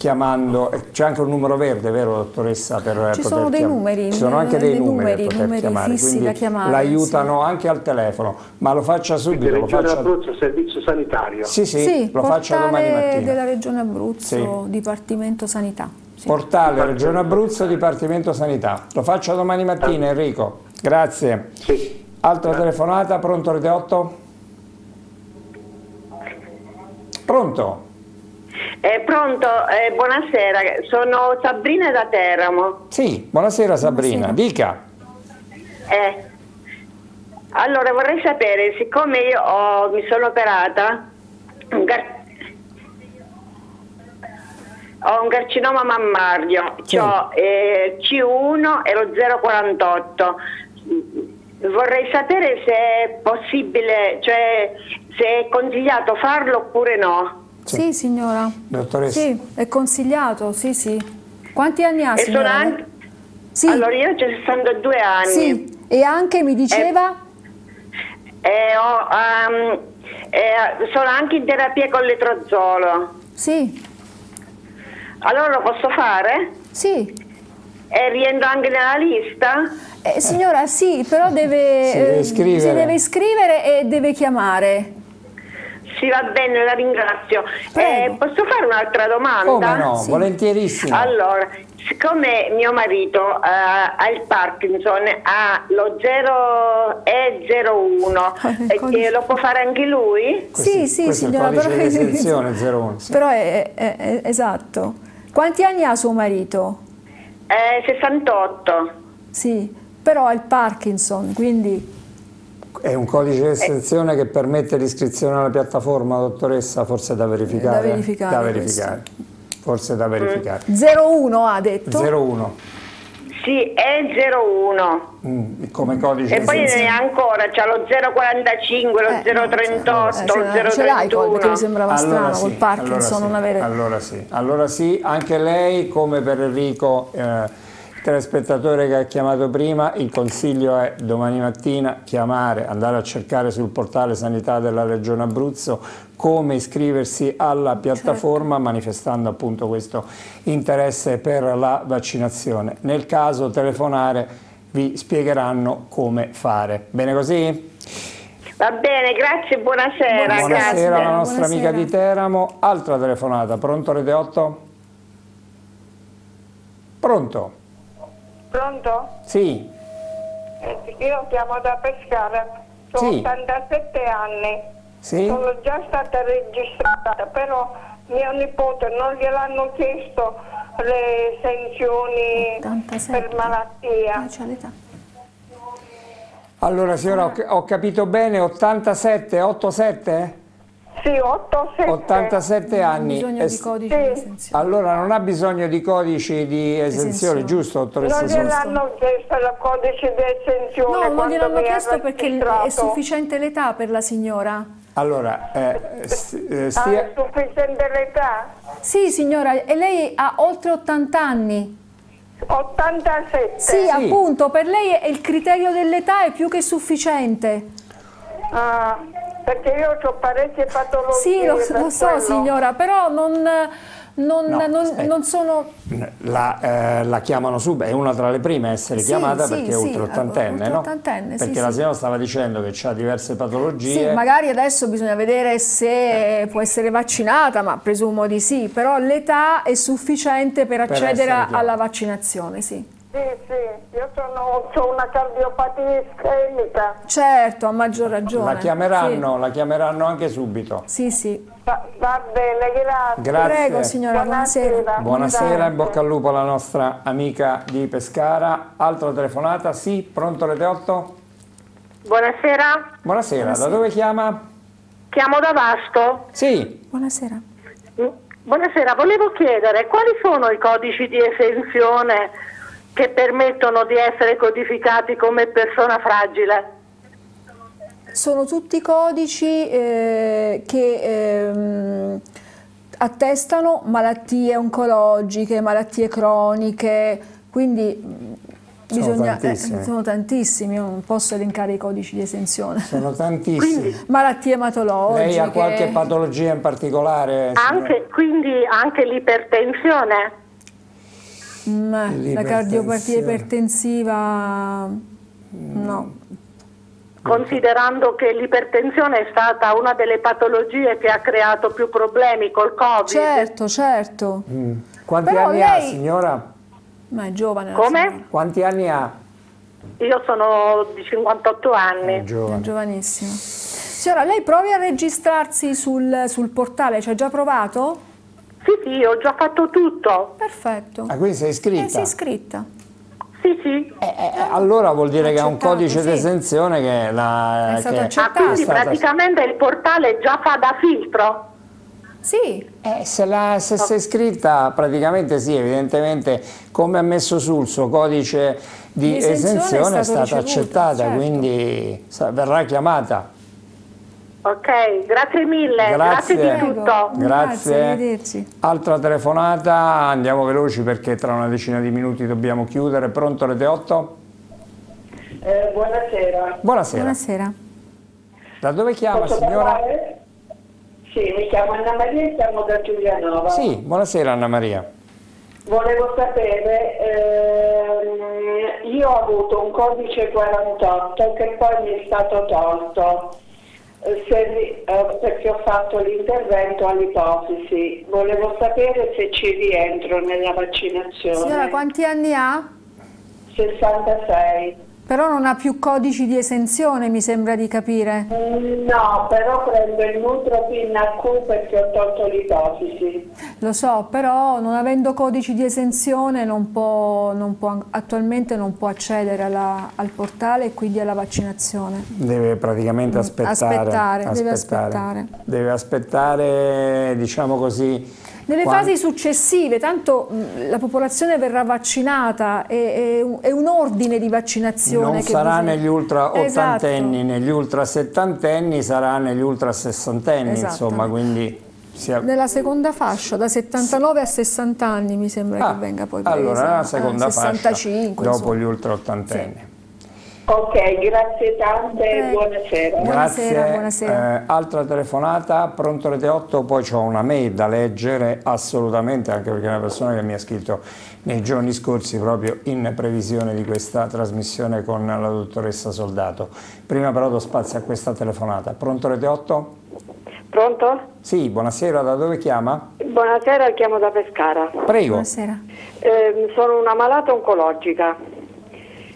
chiamando, c'è anche un numero verde, vero dottoressa? Per Ci sono dei numeri, ci sono anche dei, dei numeri, numeri, numeri chiamare, fissi da chiamare. L'aiutano sì. anche al telefono, ma lo faccia subito. Lo faccia... Abruzzo, servizio sanitario? Sì, sì, sì lo faccia domani mattina. della Regione Abruzzo, sì. Dipartimento Sanità. Sì. Portale Regione Abruzzo, Dipartimento Sanità. Lo faccio domani mattina Enrico, grazie. Sì. Altra telefonata, pronto Rete 8? Pronto? Eh, pronto, eh, buonasera, sono Sabrina da Teramo. Sì, buonasera Sabrina, buonasera. dica. Eh, allora vorrei sapere, siccome io ho, mi sono operata, un ho un carcinoma mammario, sì. ho eh, C1 e lo 048. Vorrei sapere se è possibile, cioè se è consigliato farlo oppure no. Sì, signora. Dottoressa. Sì, è consigliato, sì, sì. Quanti anni ha E signora? anche... Sì. Allora io ho 62 anni. Sì, e anche mi diceva... E ho, ehm, eh, sono anche in terapia con letrozolo. Sì. Allora lo posso fare? Sì. E rientro anche nella lista? Eh, signora, sì, però deve, Si deve eh, si deve iscrivere e deve chiamare. Sì, va bene, la ringrazio. Eh, posso fare un'altra domanda? Come no? Volentierissimo. Allora, siccome mio marito eh, ha il Parkinson, ha lo 0 E01, e [LAUGHS] lo può fare anche lui? sì, sì, il signora, però, di esenzione 01. sì. però è, è- è- esatto. Quanti anni ha suo marito? Eh, 68. Sì, però ha il Parkinson, quindi È un codice di estensione che permette l'iscrizione alla piattaforma, dottoressa? Forse da verificare. Da verificare Da verificare. Forse da verificare. 01 ha detto. 01 Sì, è 01. mm, come codice E poi ne ancora, c'ha lo 045, lo 038, Eh, lo ce- ce l'hai perché mi 031. sembrava strano col Parkinson allora sì, non avere... allora sì, allora sì, anche lei come per Enrico, eh, telespettatore che ha chiamato prima, il consiglio è domani mattina chiamare, andare a cercare sul portale sanità della Regione Abruzzo come iscriversi alla piattaforma Certo. manifestando appunto questo interesse per la vaccinazione. Nel caso telefonare vi spiegheranno come fare. Bene così? Va bene, grazie, buonasera. Buonasera alla nostra amica di Teramo. Altra telefonata. Pronto Rete 8? Pronto? Pronto? Sì. Eh, Io chiamo da Pescara, ho Sì. 87 anni, Sì? sono già stata registrata, però mio nipote non gliel'hanno chiesto le esenzioni per malattia. Allora signora, ho, ho capito bene, 87, 87? Sì, 87. 87 anni. bisogno E di s- codici di esenzione. Allora non ha bisogno di codici di esenzione, Esenzione. giusto dottoressa? Non gliel'hanno chiesto il codice di esenzione No, non gliel'hanno ha chiesto perché è sufficiente l'età per la signora. Allora, eh, s- eh, Ah, stia- è sufficiente l'età? Sì, signora, e lei ha oltre 80 anni. 87? Sì, appunto, per lei è- il criterio dell'età è più che sufficiente. Ah, perché io ho parecchie patologie. Sì, lo, lo so quello. signora, però non, non- No, non- non sono... la, eh, la chiamano subito, è una tra le prime a essere Sì, chiamata sì, perché è sì, oltre ottantenne, no? Perché la sì. signora stava dicendo che ha diverse patologie. Sì, magari adesso bisogna vedere se può essere vaccinata, ma presumo di sì, però l'età è sufficiente per Per accedere alla vaccinazione, sì. Sì, sì, io sono, ho una cardiopatia ischemica. Certo, a maggior ragione. La chiameranno, la chiameranno anche subito. Sì, sì. Va, va bene, grazie. Grazie. Prego signora, buonasera. Buonasera, in bocca al lupo alla nostra amica di Pescara. Altra telefonata, sì, pronto Rete 8? Buonasera, Buonasera, da dove chiama? chiamo da Vasto. Sì. Buonasera. Buonasera, volevo chiedere quali sono i codici di esenzione che permettono di essere codificati come persona fragile? Sono tutti codici eh, che ehm, attestano malattie oncologiche, malattie croniche, quindi mh, Sono bisogna, tantissimi. eh, sono tantissimi, io non posso elencare i codici di esenzione. Sono [LAUGHS] tantissimi. Malattie ematologiche. Lei ha qualche patologia in particolare? Anche, quindi anche l'ipertensione? Mm, la L'ipertensione. cardiopatia ipertensiva no. Considerando che l'ipertensione è stata una delle patologie che ha creato più problemi col Covid. Certo, certo. Mm. Quanti Però anni ha lei- signora? Ma è giovane. la Come? signora. Quanti anni ha? Io sono di 58 anni. È giovanissimo. Signora, lei provi a registrarsi sul, sul portale, ci ha già provato? Sì, sì, ho già fatto tutto. Perfetto. Ah, quindi sei iscritta? Eh, sei iscritta. Sì, sì. Eh, allora vuol dire che ha un codice sì. di esenzione che, la, È stato che accettato. Ah, quindi è stata- praticamente il portale già fa da filtro? Sì. Eh, se, la- se sei iscritta praticamente sì, evidentemente come ha messo sul suo codice di Di esenzione esenzione è è stata ricevuto, accettata, certo. quindi sa- verrà chiamata. Ok, grazie mille, grazie, Grazie. di tutto. Grazie. Altra telefonata, andiamo veloci perché tra una decina di minuti dobbiamo chiudere. Pronto Rete 8? Eh, buonasera. Buonasera. Buonasera. Da dove chiama Posso signora? parlare? Sì, mi chiamo Anna Maria e chiamo da Giulianova. Sì, buonasera Anna Maria. Volevo sapere, ehm, io ho avuto un codice 48 che poi mi è stato tolto se ri- eh, perché ho fatto l'intervento all'ipofisi. Volevo sapere se ci rientro nella vaccinazione. Signora, quanti anni ha? 66. Però non ha più codici di esenzione, mi sembra di capire. No, però prendo il Nutropin Q perché ho tolto l'ipofisi. Lo so, però non avendo codici di esenzione non può, non può- attualmente non può accedere alla- al portale e quindi alla vaccinazione. Deve praticamente aspettare. aspettare, deve aspettare. Deve aspettare, diciamo così. Nelle quan- fasi successive, tanto mh, la popolazione verrà vaccinata, è, è un, è un ordine di vaccinazione. Non che sarà bisogna- negli ultra Esatto. ottantenni, negli ultra settantenni, sarà negli ultra sessantenni, Esatto. insomma, quindi sia- Nella seconda fascia, da 79 a 60 anni mi sembra Ah, che venga poi presa. allora nella seconda Eh, fascia, 65, dopo insomma. gli ultra ottantenni. Ok, grazie tante e buonasera. Grazie. Eh, altra telefonata, pronto Rete 8, poi ho una mail da leggere assolutamente, anche perché è una persona che mi ha scritto nei giorni scorsi proprio in previsione di questa trasmissione con la dottoressa Soldato. Prima però do spazio a questa telefonata. Pronto Rete 8? Pronto? Sì, buonasera, da dove chiama? Buonasera, chiamo da Pescara. Prego. Eh, sono una malata oncologica.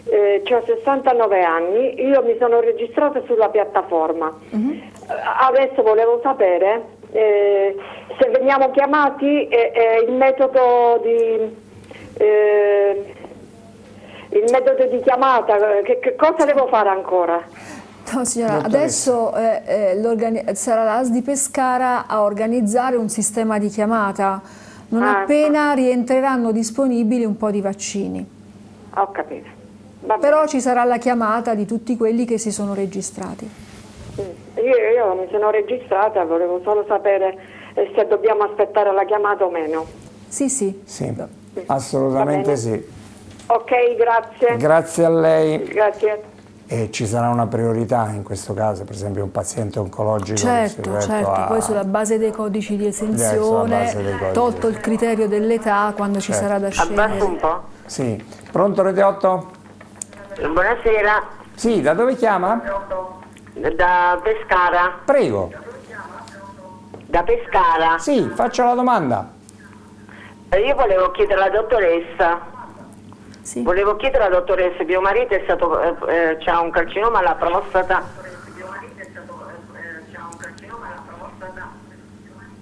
Eh, ho 69 anni, io mi sono registrata sulla piattaforma. Eh, Adesso volevo sapere eh, se veniamo chiamati eh, eh, il metodo di eh, il metodo di chiamata, che, che cosa devo fare ancora? No, signora, adesso eh, sarà l'AS di Pescara a organizzare un sistema di chiamata non Ah. appena rientreranno disponibili un po' di vaccini. Ho capito. Però ci sarà la chiamata di tutti quelli che si sono registrati. Io, io mi sono registrata, volevo solo sapere eh, se dobbiamo aspettare la chiamata o meno. Sì, sì. Sì, assolutamente sì. Ok, grazie. Grazie a lei. Grazie. E ci sarà una priorità in questo caso, per esempio un paziente oncologico Certo, certo, a- poi sulla base dei codici di esenzione, codici. tolto il criterio dell'età quando ci Certo. sarà da scegliere. po'. Sì. Pronto Rete 8? Buonasera, Sì, da dove chiama? da Pescara. Prego. Da Pescara. Sì, faccia la domanda. Eh, Io volevo chiedere alla dottoressa. Volevo chiedere alla dottoressa, mio marito è stato, eh, eh, c'ha un carcinoma alla prostata.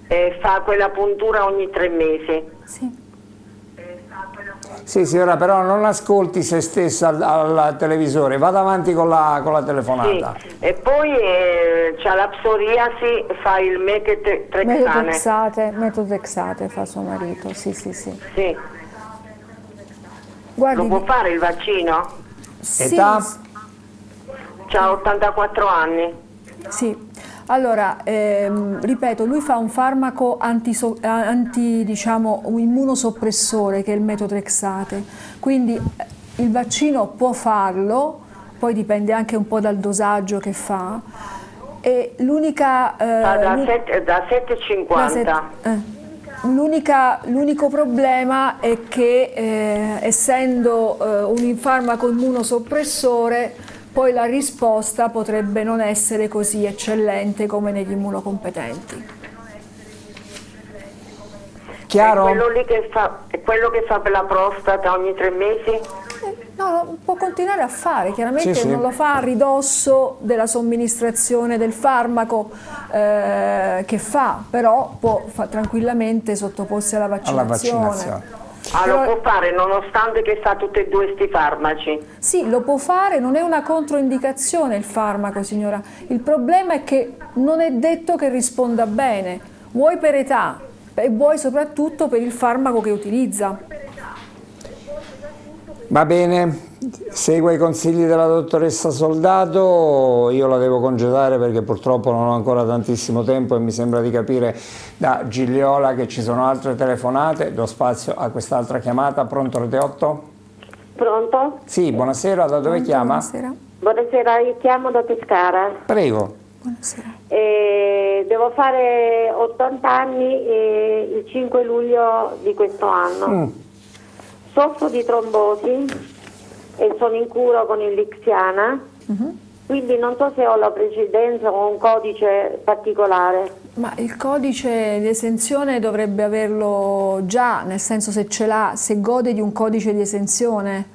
E fa quella puntura ogni tre mesi. Sì, signora, però non ascolti se stessa al, al televisore, vada avanti con la, con la Sì. telefonata. E poi eh, c'ha la psoriasi, fa il. Metotrexate, metotrexate fa suo marito, sì, sì, sì. Sì. Guardi, Lo può fare il vaccino? Sì, C'ha 84 anni. Sì, allora, ehm, ripeto, lui fa un farmaco eh, anti, diciamo, un immunosoppressore che è il metotrexate, quindi eh, il vaccino può farlo, poi dipende anche un po' dal dosaggio che fa. E l'unica... eh, Fa da, l'u- set- da la 7,50. set- eh, l'unica- l'unico problema è che eh, essendo eh, un farmaco immunosoppressore poi la risposta potrebbe non essere così eccellente come negli immunocompetenti. Chiaro? È quello lì che fa, è quello che fa per la prostata ogni tre mesi? No, no, può continuare a fare, chiaramente Sì, sì. non lo fa a ridosso della somministrazione del farmaco eh, che fa, però può fa- tranquillamente sottoporsi alla vaccinazione. Ah, lo può fare nonostante che fa tutti e due sti farmaci? Sì, lo può fare, non è una controindicazione il farmaco, signora. Il problema è che non è detto che risponda bene, vuoi per età e vuoi soprattutto per il farmaco che utilizza. Va bene, Segua i consigli della dottoressa Soldato, io la devo congedare perché purtroppo non ho ancora tantissimo tempo e mi sembra di capire da Gigliola che ci sono altre telefonate, do spazio a quest'altra chiamata, pronto Rete 8? Pronto? Sì, buonasera, da dove chiama? Buonasera. Buonasera, io chiamo da Pescara. Prego. E devo fare 80 anni eh, il 5 luglio di questo anno. Mm. Soffro di trombosi e sono in cura con il Lixiana, quindi non so se ho la precedenza o un codice particolare. Ma il codice di esenzione dovrebbe averlo già, nel senso se ce l'ha, se gode di un codice di esenzione.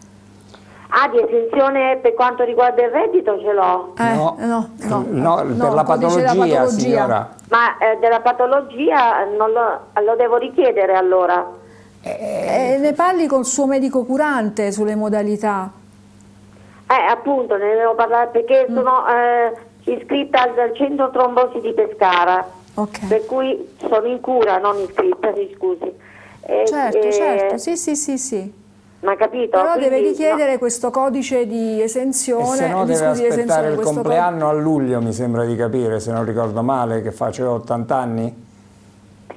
Ah, di esenzione per quanto riguarda il reddito ce l'ho. Eh, no, no, no, No, per no, la patologia, patologia. signora. Ma eh, della patologia non lo, lo devo richiedere allora. Eh, ne parli col suo medico curante sulle modalità. Eh, appunto, ne devo parlare perché Mm. sono eh, iscritta al, centro trombosi di Pescara. Per cui sono in cura, non iscritta, mi scusi. E- Certo, e- certo, sì, sì, sì, sì. Ma capito? Però deve Quindi, richiedere questo codice di E esenzione, se no deve scusi, di aspettare il compleanno a luglio, mi sembra di capire, se non ricordo male, che faceva 80 anni?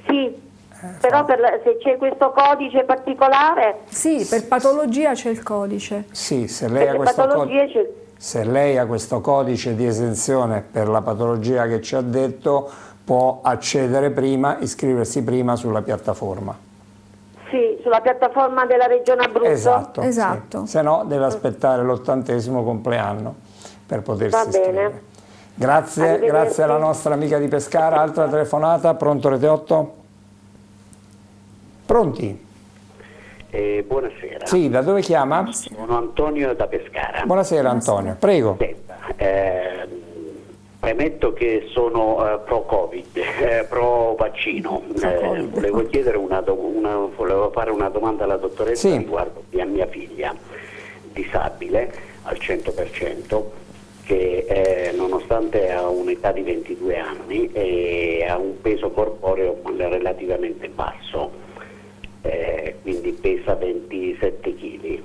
Sì, Eh, però per la- se c'è questo codice particolare... Sì, per patologia c'è il codice. Sì, se lei, ha questo codice, se lei ha questo codice di esenzione per la patologia che ci ha detto, può accedere prima, iscriversi prima sulla piattaforma. Sì, sulla piattaforma della Regione Abruzzo. Esatto. sì. Se no deve aspettare l'ottantesimo compleanno per potersi Va bene. iscrivere. Grazie, grazie alla nostra amica di Pescara. Altra telefonata, pronto Rete 8? Pronti? Eh, buonasera. Sì, da dove chiama? Sono Antonio da Pescara. Buonasera Antonio, prego. Eh, premetto che sono eh, pro Covid, [LAUGHS] eh, pro vaccino. Eh, volevo chiedere una, una- volevo fare una domanda alla dottoressa Sì. riguardo a mia figlia disabile al 100% che eh, nonostante ha un'età di 22 anni e ha un peso corporeo relativamente basso, eh, quindi pesa 27 kg.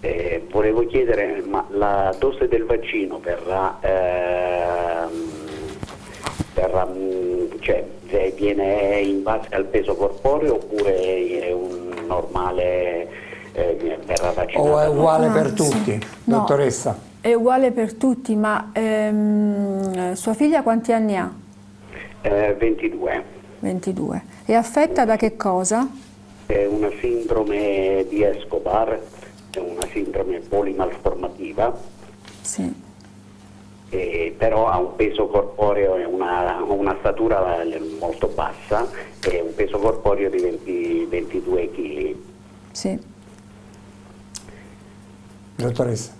Eh, volevo chiedere, ma la dose del vaccino verrà, ehm, verrà, mm, cioè, se viene in base al peso corporeo oppure è un normale, eh, verrà vaccinato? O è uguale Ah, per sì. tutti, No. dottoressa? È uguale per tutti, ma ehm, sua figlia quanti anni ha? Eh, 22. 22. È affetta da che cosa? È una sindrome di Escobar, è una sindrome polimalformativa, Sì. eh, però ha un peso corporeo e una, una statura eh, molto bassa e un peso corporeo di 20 22 kg. Sì. Dottoressa,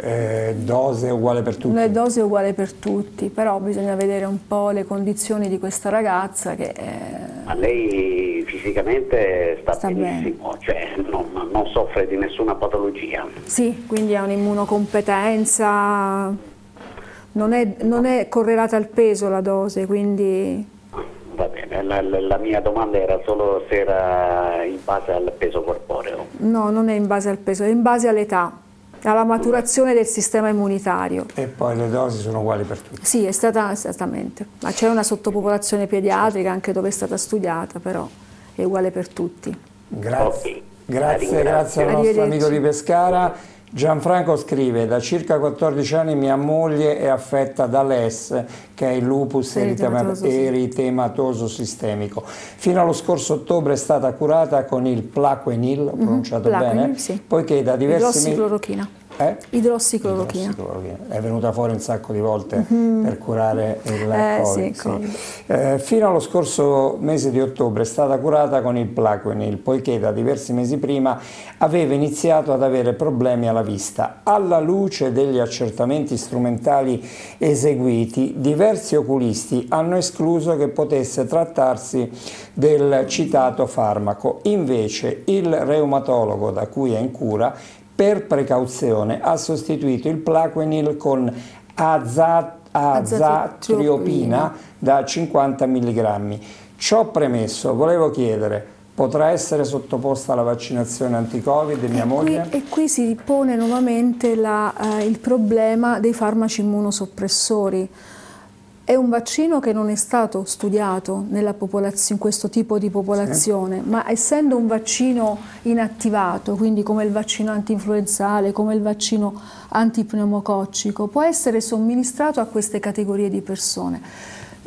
eh, dose uguale per tutti? Le dose è uguale per tutti, però bisogna vedere un po' le condizioni di questa ragazza che eh, Ma lei fisicamente sta, Sta benissimo, cioè non, non soffre di nessuna patologia. sì, quindi ha un'immunocompetenza, non è, non è correlata al peso la dose, quindi Va bene, la- la mia domanda era solo se era in base al peso corporeo. no, non è in base al peso, è in base all'età, alla maturazione del sistema immunitario. E poi le dosi sono uguali per tutti. Sì, è stata esattamente, ma c'è una sottopopolazione pediatrica anche dove è stata studiata, però è uguale per tutti. Grazie, grazie, ringrazio. grazie al nostro amico di Pescara. Gianfranco scrive, da circa 14 anni mia moglie è affetta da LES, che è il lupus eritema- Eritematoso, eritematoso sistemico. Fino allo scorso ottobre è stata curata con il Plaquenil, ho pronunciato Mhm, Plaquenil, bene, sì. poiché Eh? Idrossiclorochina. È venuta fuori un sacco di volte Mhm. per curare il Eh, Covid. sì, Covid. Eh, fino allo scorso mese di ottobre è stata curata con il Plaquenil, poiché da diversi mesi prima aveva iniziato ad avere problemi alla vista. Alla luce degli accertamenti strumentali eseguiti, diversi oculisti hanno escluso che potesse trattarsi del citato farmaco. Invece il reumatologo da cui è in cura per precauzione ha sostituito il Plaquenil con aza- azatriopina da 50 mg. Ciò premesso, volevo chiedere potrà essere sottoposta alla vaccinazione anti-Covid mia e moglie? Qui, e qui si pone nuovamente la, eh, il problema dei farmaci immunosoppressori. È un vaccino che non è stato studiato in questo tipo di popolazione, sì. ma essendo un vaccino inattivato, quindi come il vaccino antinfluenzale, come il vaccino antipneumococcico, può essere somministrato a queste categorie di persone.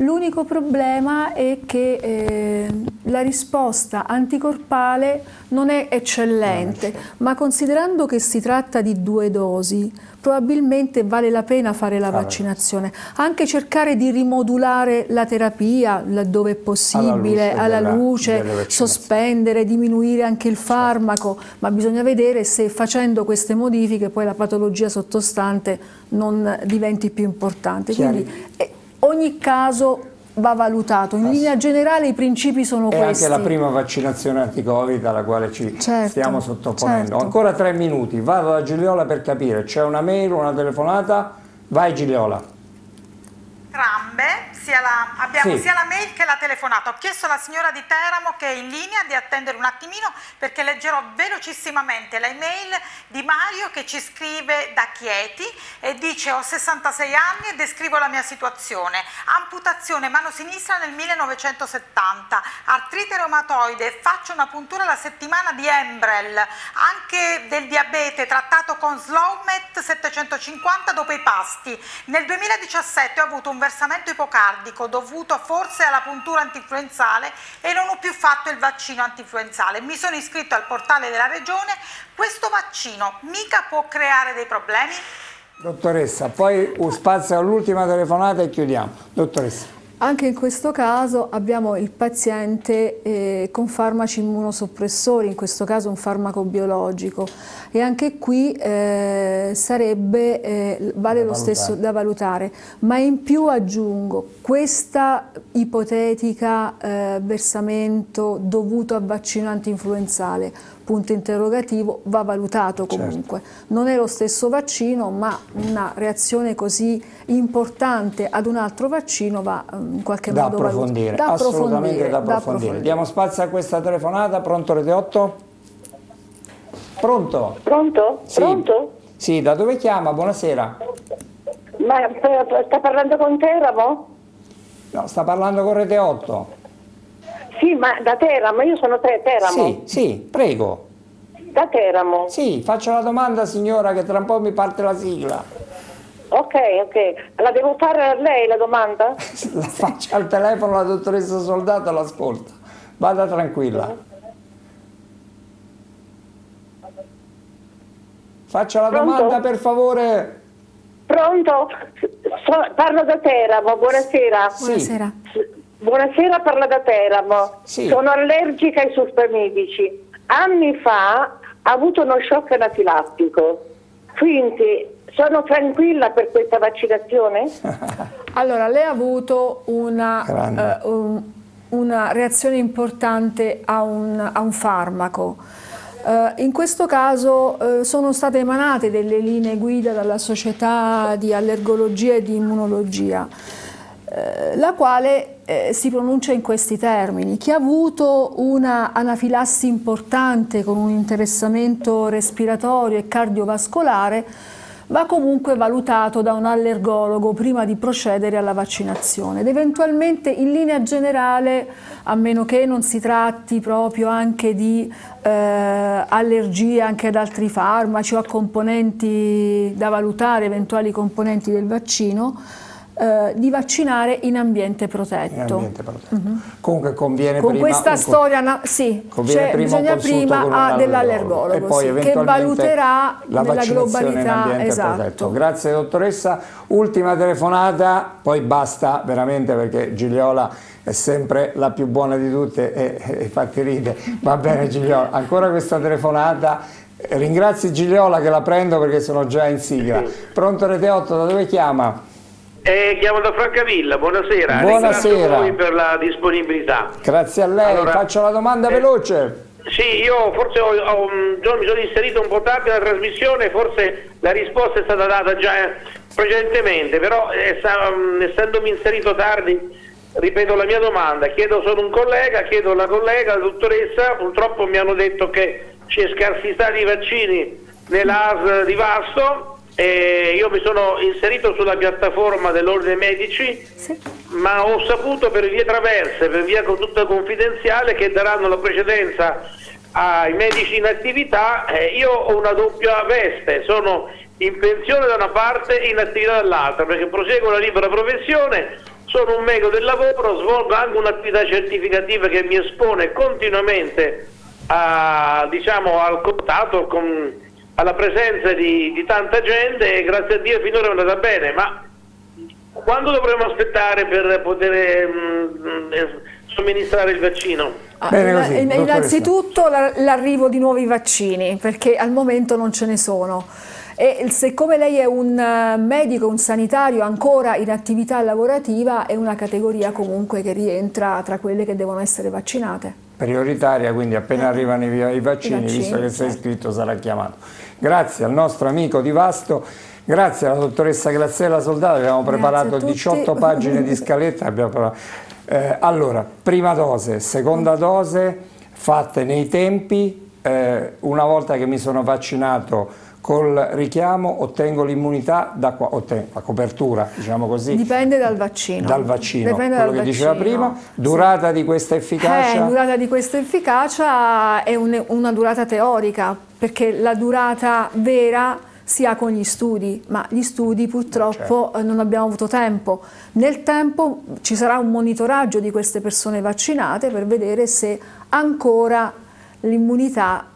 L'unico problema è che eh, la risposta anticorpale non è eccellente, ma considerando che si tratta di due dosi, probabilmente vale la pena fare la vaccinazione, anche cercare di rimodulare la terapia laddove è possibile, alla luce, alla luce sospendere, diminuire anche il farmaco, ma bisogna vedere se facendo queste modifiche poi la patologia sottostante non diventi più importante. Quindi, eh, ogni caso va valutato. In linea generale i principi sono e questi. E anche la prima vaccinazione anti-Covid alla quale ci certo, stiamo sottoponendo. Certo. Ancora tre minuti, vado da Gigliola per capire, c'è una mail, una telefonata? Vai Gigliola. Entrambe sia la, abbiamo Sì. sia la mail che la telefonata. Ho chiesto alla signora di Teramo che è in linea di attendere un attimino perché leggerò velocissimamente la email di Mario che ci scrive da Chieti e dice ho 66 anni e descrivo la mia situazione. Amputazione mano sinistra nel 1970, artrite reumatoide, faccio una puntura la settimana di Embrel, anche del diabete trattato con Slowmet 750 dopo i pasti. Nel 2017 ho avuto un versamento ipocardico dovuto forse alla puntura antinfluenzale e non ho più fatto il vaccino antinfluenzale. Mi sono iscritto al portale della regione. Questo vaccino mica può creare dei problemi? Dottoressa, poi spazio all'ultima telefonata e chiudiamo. Dottoressa. Anche in questo caso abbiamo il paziente eh, con farmaci immunosoppressori, in questo caso un farmaco biologico e anche qui eh, sarebbe, eh, vale Da lo stesso valutare. da valutare, ma in più aggiungo questa ipotetica eh, versamento dovuto a vaccino antinfluenzale, punto interrogativo, va valutato Certo. comunque. Non è lo stesso vaccino, ma una reazione così importante ad un altro vaccino va eh, in qualche Da modo approfondire, da assolutamente approfondire, da da approfondire. approfondire. Diamo spazio a questa telefonata, pronto Rete 8? Pronto? Pronto? Sì. Pronto? Sì, da dove chiama? Buonasera. Ma eh, sta parlando con Teramo? No, sta parlando con Rete 8. Sì, ma da Teramo, io sono te, Teramo. Sì, sì, prego. Da Teramo. Sì, faccio la domanda signora che tra un po' mi parte la sigla. Ok, ok. La devo fare a lei la domanda? [LAUGHS] La faccio al telefono la dottoressa Soldato l'ascolta. Vada tranquilla. Faccia la Pronto? domanda per favore. Pronto? So- parlo da Teramo, buonasera. Sì. Buonasera. Parla da Teramo. Sì. Sono allergica ai supplemedici. Anni fa ho avuto uno shock anafilattico, quindi sono tranquilla per questa vaccinazione? [LAUGHS] Allora, lei ha avuto una, eh, un- una reazione importante a un, a un farmaco. Eh, in questo caso eh, sono state emanate delle linee guida dalla Società di Allergologia e di Immunologia, la quale eh, si pronuncia in questi termini. Chi ha avuto una anafilassi importante con un interessamento respiratorio e cardiovascolare va comunque valutato da un allergologo prima di procedere alla vaccinazione ed eventualmente in linea generale, a meno che non si tratti proprio anche di eh, allergie anche ad altri farmaci o a componenti da valutare, eventuali componenti del vaccino, eh, di vaccinare in ambiente protetto. In ambiente protetto. Mhm. Comunque conviene Con prima questa un co- storia, na- sì, cioè, prima bisogna prima con un ah, allergologo dell'allergologo e poi sì, che eventualmente valuterà la nella globalità. Esatto. protetto. Grazie dottoressa. Ultima telefonata, poi basta veramente perché Gigliola è sempre la più buona di tutte e, e fatti ride. Va bene Gigliola, ancora questa telefonata. Ringrazi Gigliola che la prendo perché sono già in sigla. Pronto Rete 8, da dove chiama? Eh, chiamo da Francavilla, buonasera. Buonasera. Ringrazio voi per la disponibilità. Grazie a lei, Allora, faccio la domanda eh, veloce. Sì, io forse ho- ho- mi sono inserito un po' tardi nella trasmissione, forse la risposta è stata data già eh, precedentemente, però eh, mm, essendomi inserito tardi ripeto la mia domanda, chiedo solo un collega, chiedo alla collega, la dottoressa, purtroppo mi hanno detto che c'è scarsità di vaccini nell'AS di Vasto e io mi sono inserito sulla piattaforma dell'Ordine Medici, sì. ma ho saputo per vie traverse, per via tutta confidenziale, che daranno la precedenza ai medici in attività. Eh, io ho una doppia veste, sono in pensione da una parte e in attività dall'altra, perché proseguo la libera professione, sono un medico del lavoro, svolgo anche un'attività certificativa che mi espone continuamente a, diciamo, al contatto con alla presenza di, di, tanta gente e grazie a Dio finora è andata bene, ma quando dovremo aspettare per poter mh, mm, mm, somministrare il vaccino? Ah, così, innanzitutto l'arrivo di nuovi vaccini, perché al momento non ce ne sono. E siccome lei è un eh, medico, un sanitario ancora in attività lavorativa, è una categoria comunque che rientra tra quelle che devono essere vaccinate. Prioritaria, quindi appena arrivano i, i, vaccini, I vaccini, visto che sei iscritto, sarà chiamato. Grazie al nostro amico Di Vasto. Grazie alla dottoressa Graziella Soldato, abbiamo preparato 18 pagine di scaletta. Eh, allora, prima dose, seconda dose, fatte nei tempi, eh, una volta che mi sono vaccinato col richiamo ottengo l'immunità da qua, ottengo la copertura, diciamo così. Dipende dal vaccino. Dal vaccino, Dipende quello dal che vaccino. diceva prima. Durata sì. di questa efficacia? Eh, durata di questa efficacia è un, una durata teorica, perché la durata vera si ha con gli studi, ma gli studi purtroppo certo. Eh, non abbiamo avuto tempo. Nel tempo ci sarà un monitoraggio di queste persone vaccinate per vedere se ancora l'immunità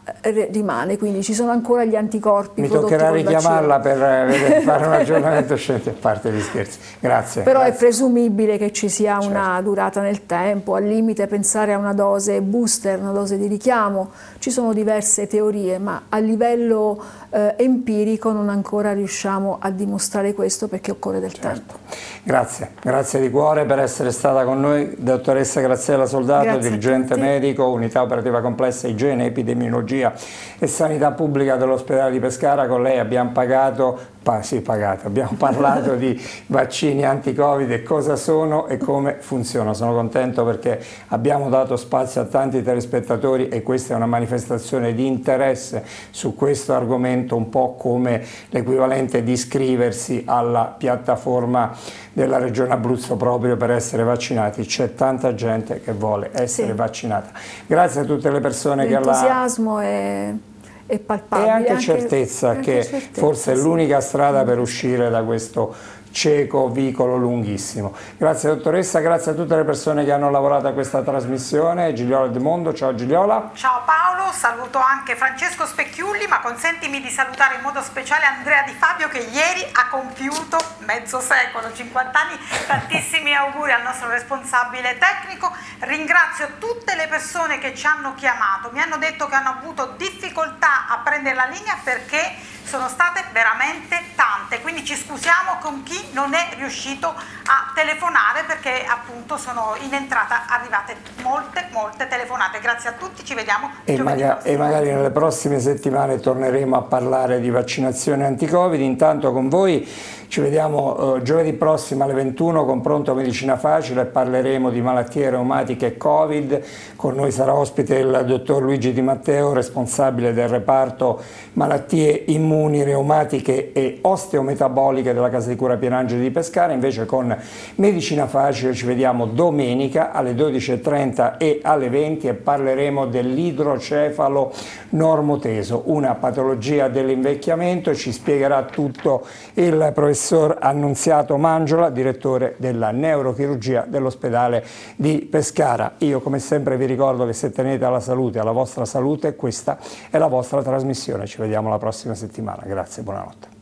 rimane, quindi ci sono ancora gli anticorpi. Mi toccherà richiamarla per eh, fare un [LAUGHS] aggiornamento scientifico, a parte gli scherzi. Grazie. Però grazie. è presumibile che ci sia certo. una durata nel tempo, al limite pensare a una dose booster, una dose di richiamo, ci sono diverse teorie, ma a livello eh, empirico non ancora riusciamo a dimostrare questo perché occorre del certo. tempo. Grazie, grazie di cuore per essere stata con noi, dottoressa Graziella Soldato, grazie dirigente medico, unità operativa complessa igiene, epidemiologia e sanità pubblica dell'ospedale di Pescara. Con lei abbiamo pagato pa, sì, pagato. Abbiamo parlato di vaccini anti-Covid e cosa sono e come funzionano. Sono contento perché abbiamo dato spazio a tanti telespettatori e questa è una manifestazione di interesse su questo argomento, un po' come l'equivalente di iscriversi alla piattaforma della Regione Abruzzo proprio per essere vaccinati. C'è tanta gente che vuole essere sì. vaccinata. Grazie a tutte le persone che hanno... L'entusiasmo è è palpabile. E anche, anche certezza anche che certezza, forse è l'unica strada per uscire da questo cieco vicolo lunghissimo. Grazie dottoressa, grazie a tutte le persone che hanno lavorato a questa trasmissione. Gigliola De Mondo, ciao Gigliola. Ciao Paolo, saluto anche Francesco Specchiulli, ma consentimi di salutare in modo speciale Andrea Di Fabio che ieri ha compiuto mezzo secolo, 50 anni. Tantissimi auguri al nostro responsabile tecnico. Ringrazio tutte le persone che ci hanno chiamato, mi hanno detto che hanno avuto difficoltà a prendere la linea perché sono state veramente tante, quindi ci scusiamo con chi non è riuscito a telefonare perché appunto sono in entrata arrivate molte molte telefonate. Grazie a tutti, ci vediamo e, maga e magari nelle prossime settimane torneremo a parlare di vaccinazione anti-Covid. Intanto con voi ci vediamo eh, giovedì prossimo alle 21 con Pronto Medicina Facile parleremo di malattie reumatiche e Covid. Con noi sarà ospite il dottor Luigi Di Matteo, responsabile del reparto malattie immuni, reumatiche e osteometaboliche della Casa di Cura Pierangeli di Pescara. Invece con Medicina Facile ci vediamo domenica alle 12.30 e alle 20 e parleremo dell'idrocefalo normoteso, una patologia dell'invecchiamento. Ci spiegherà tutto il professor professor Annunziato Mangiola, direttore della neurochirurgia dell'ospedale di Pescara. Io come sempre vi ricordo che se tenete alla salute, alla vostra salute, questa è la vostra trasmissione. Ci vediamo la prossima settimana. Grazie, buonanotte.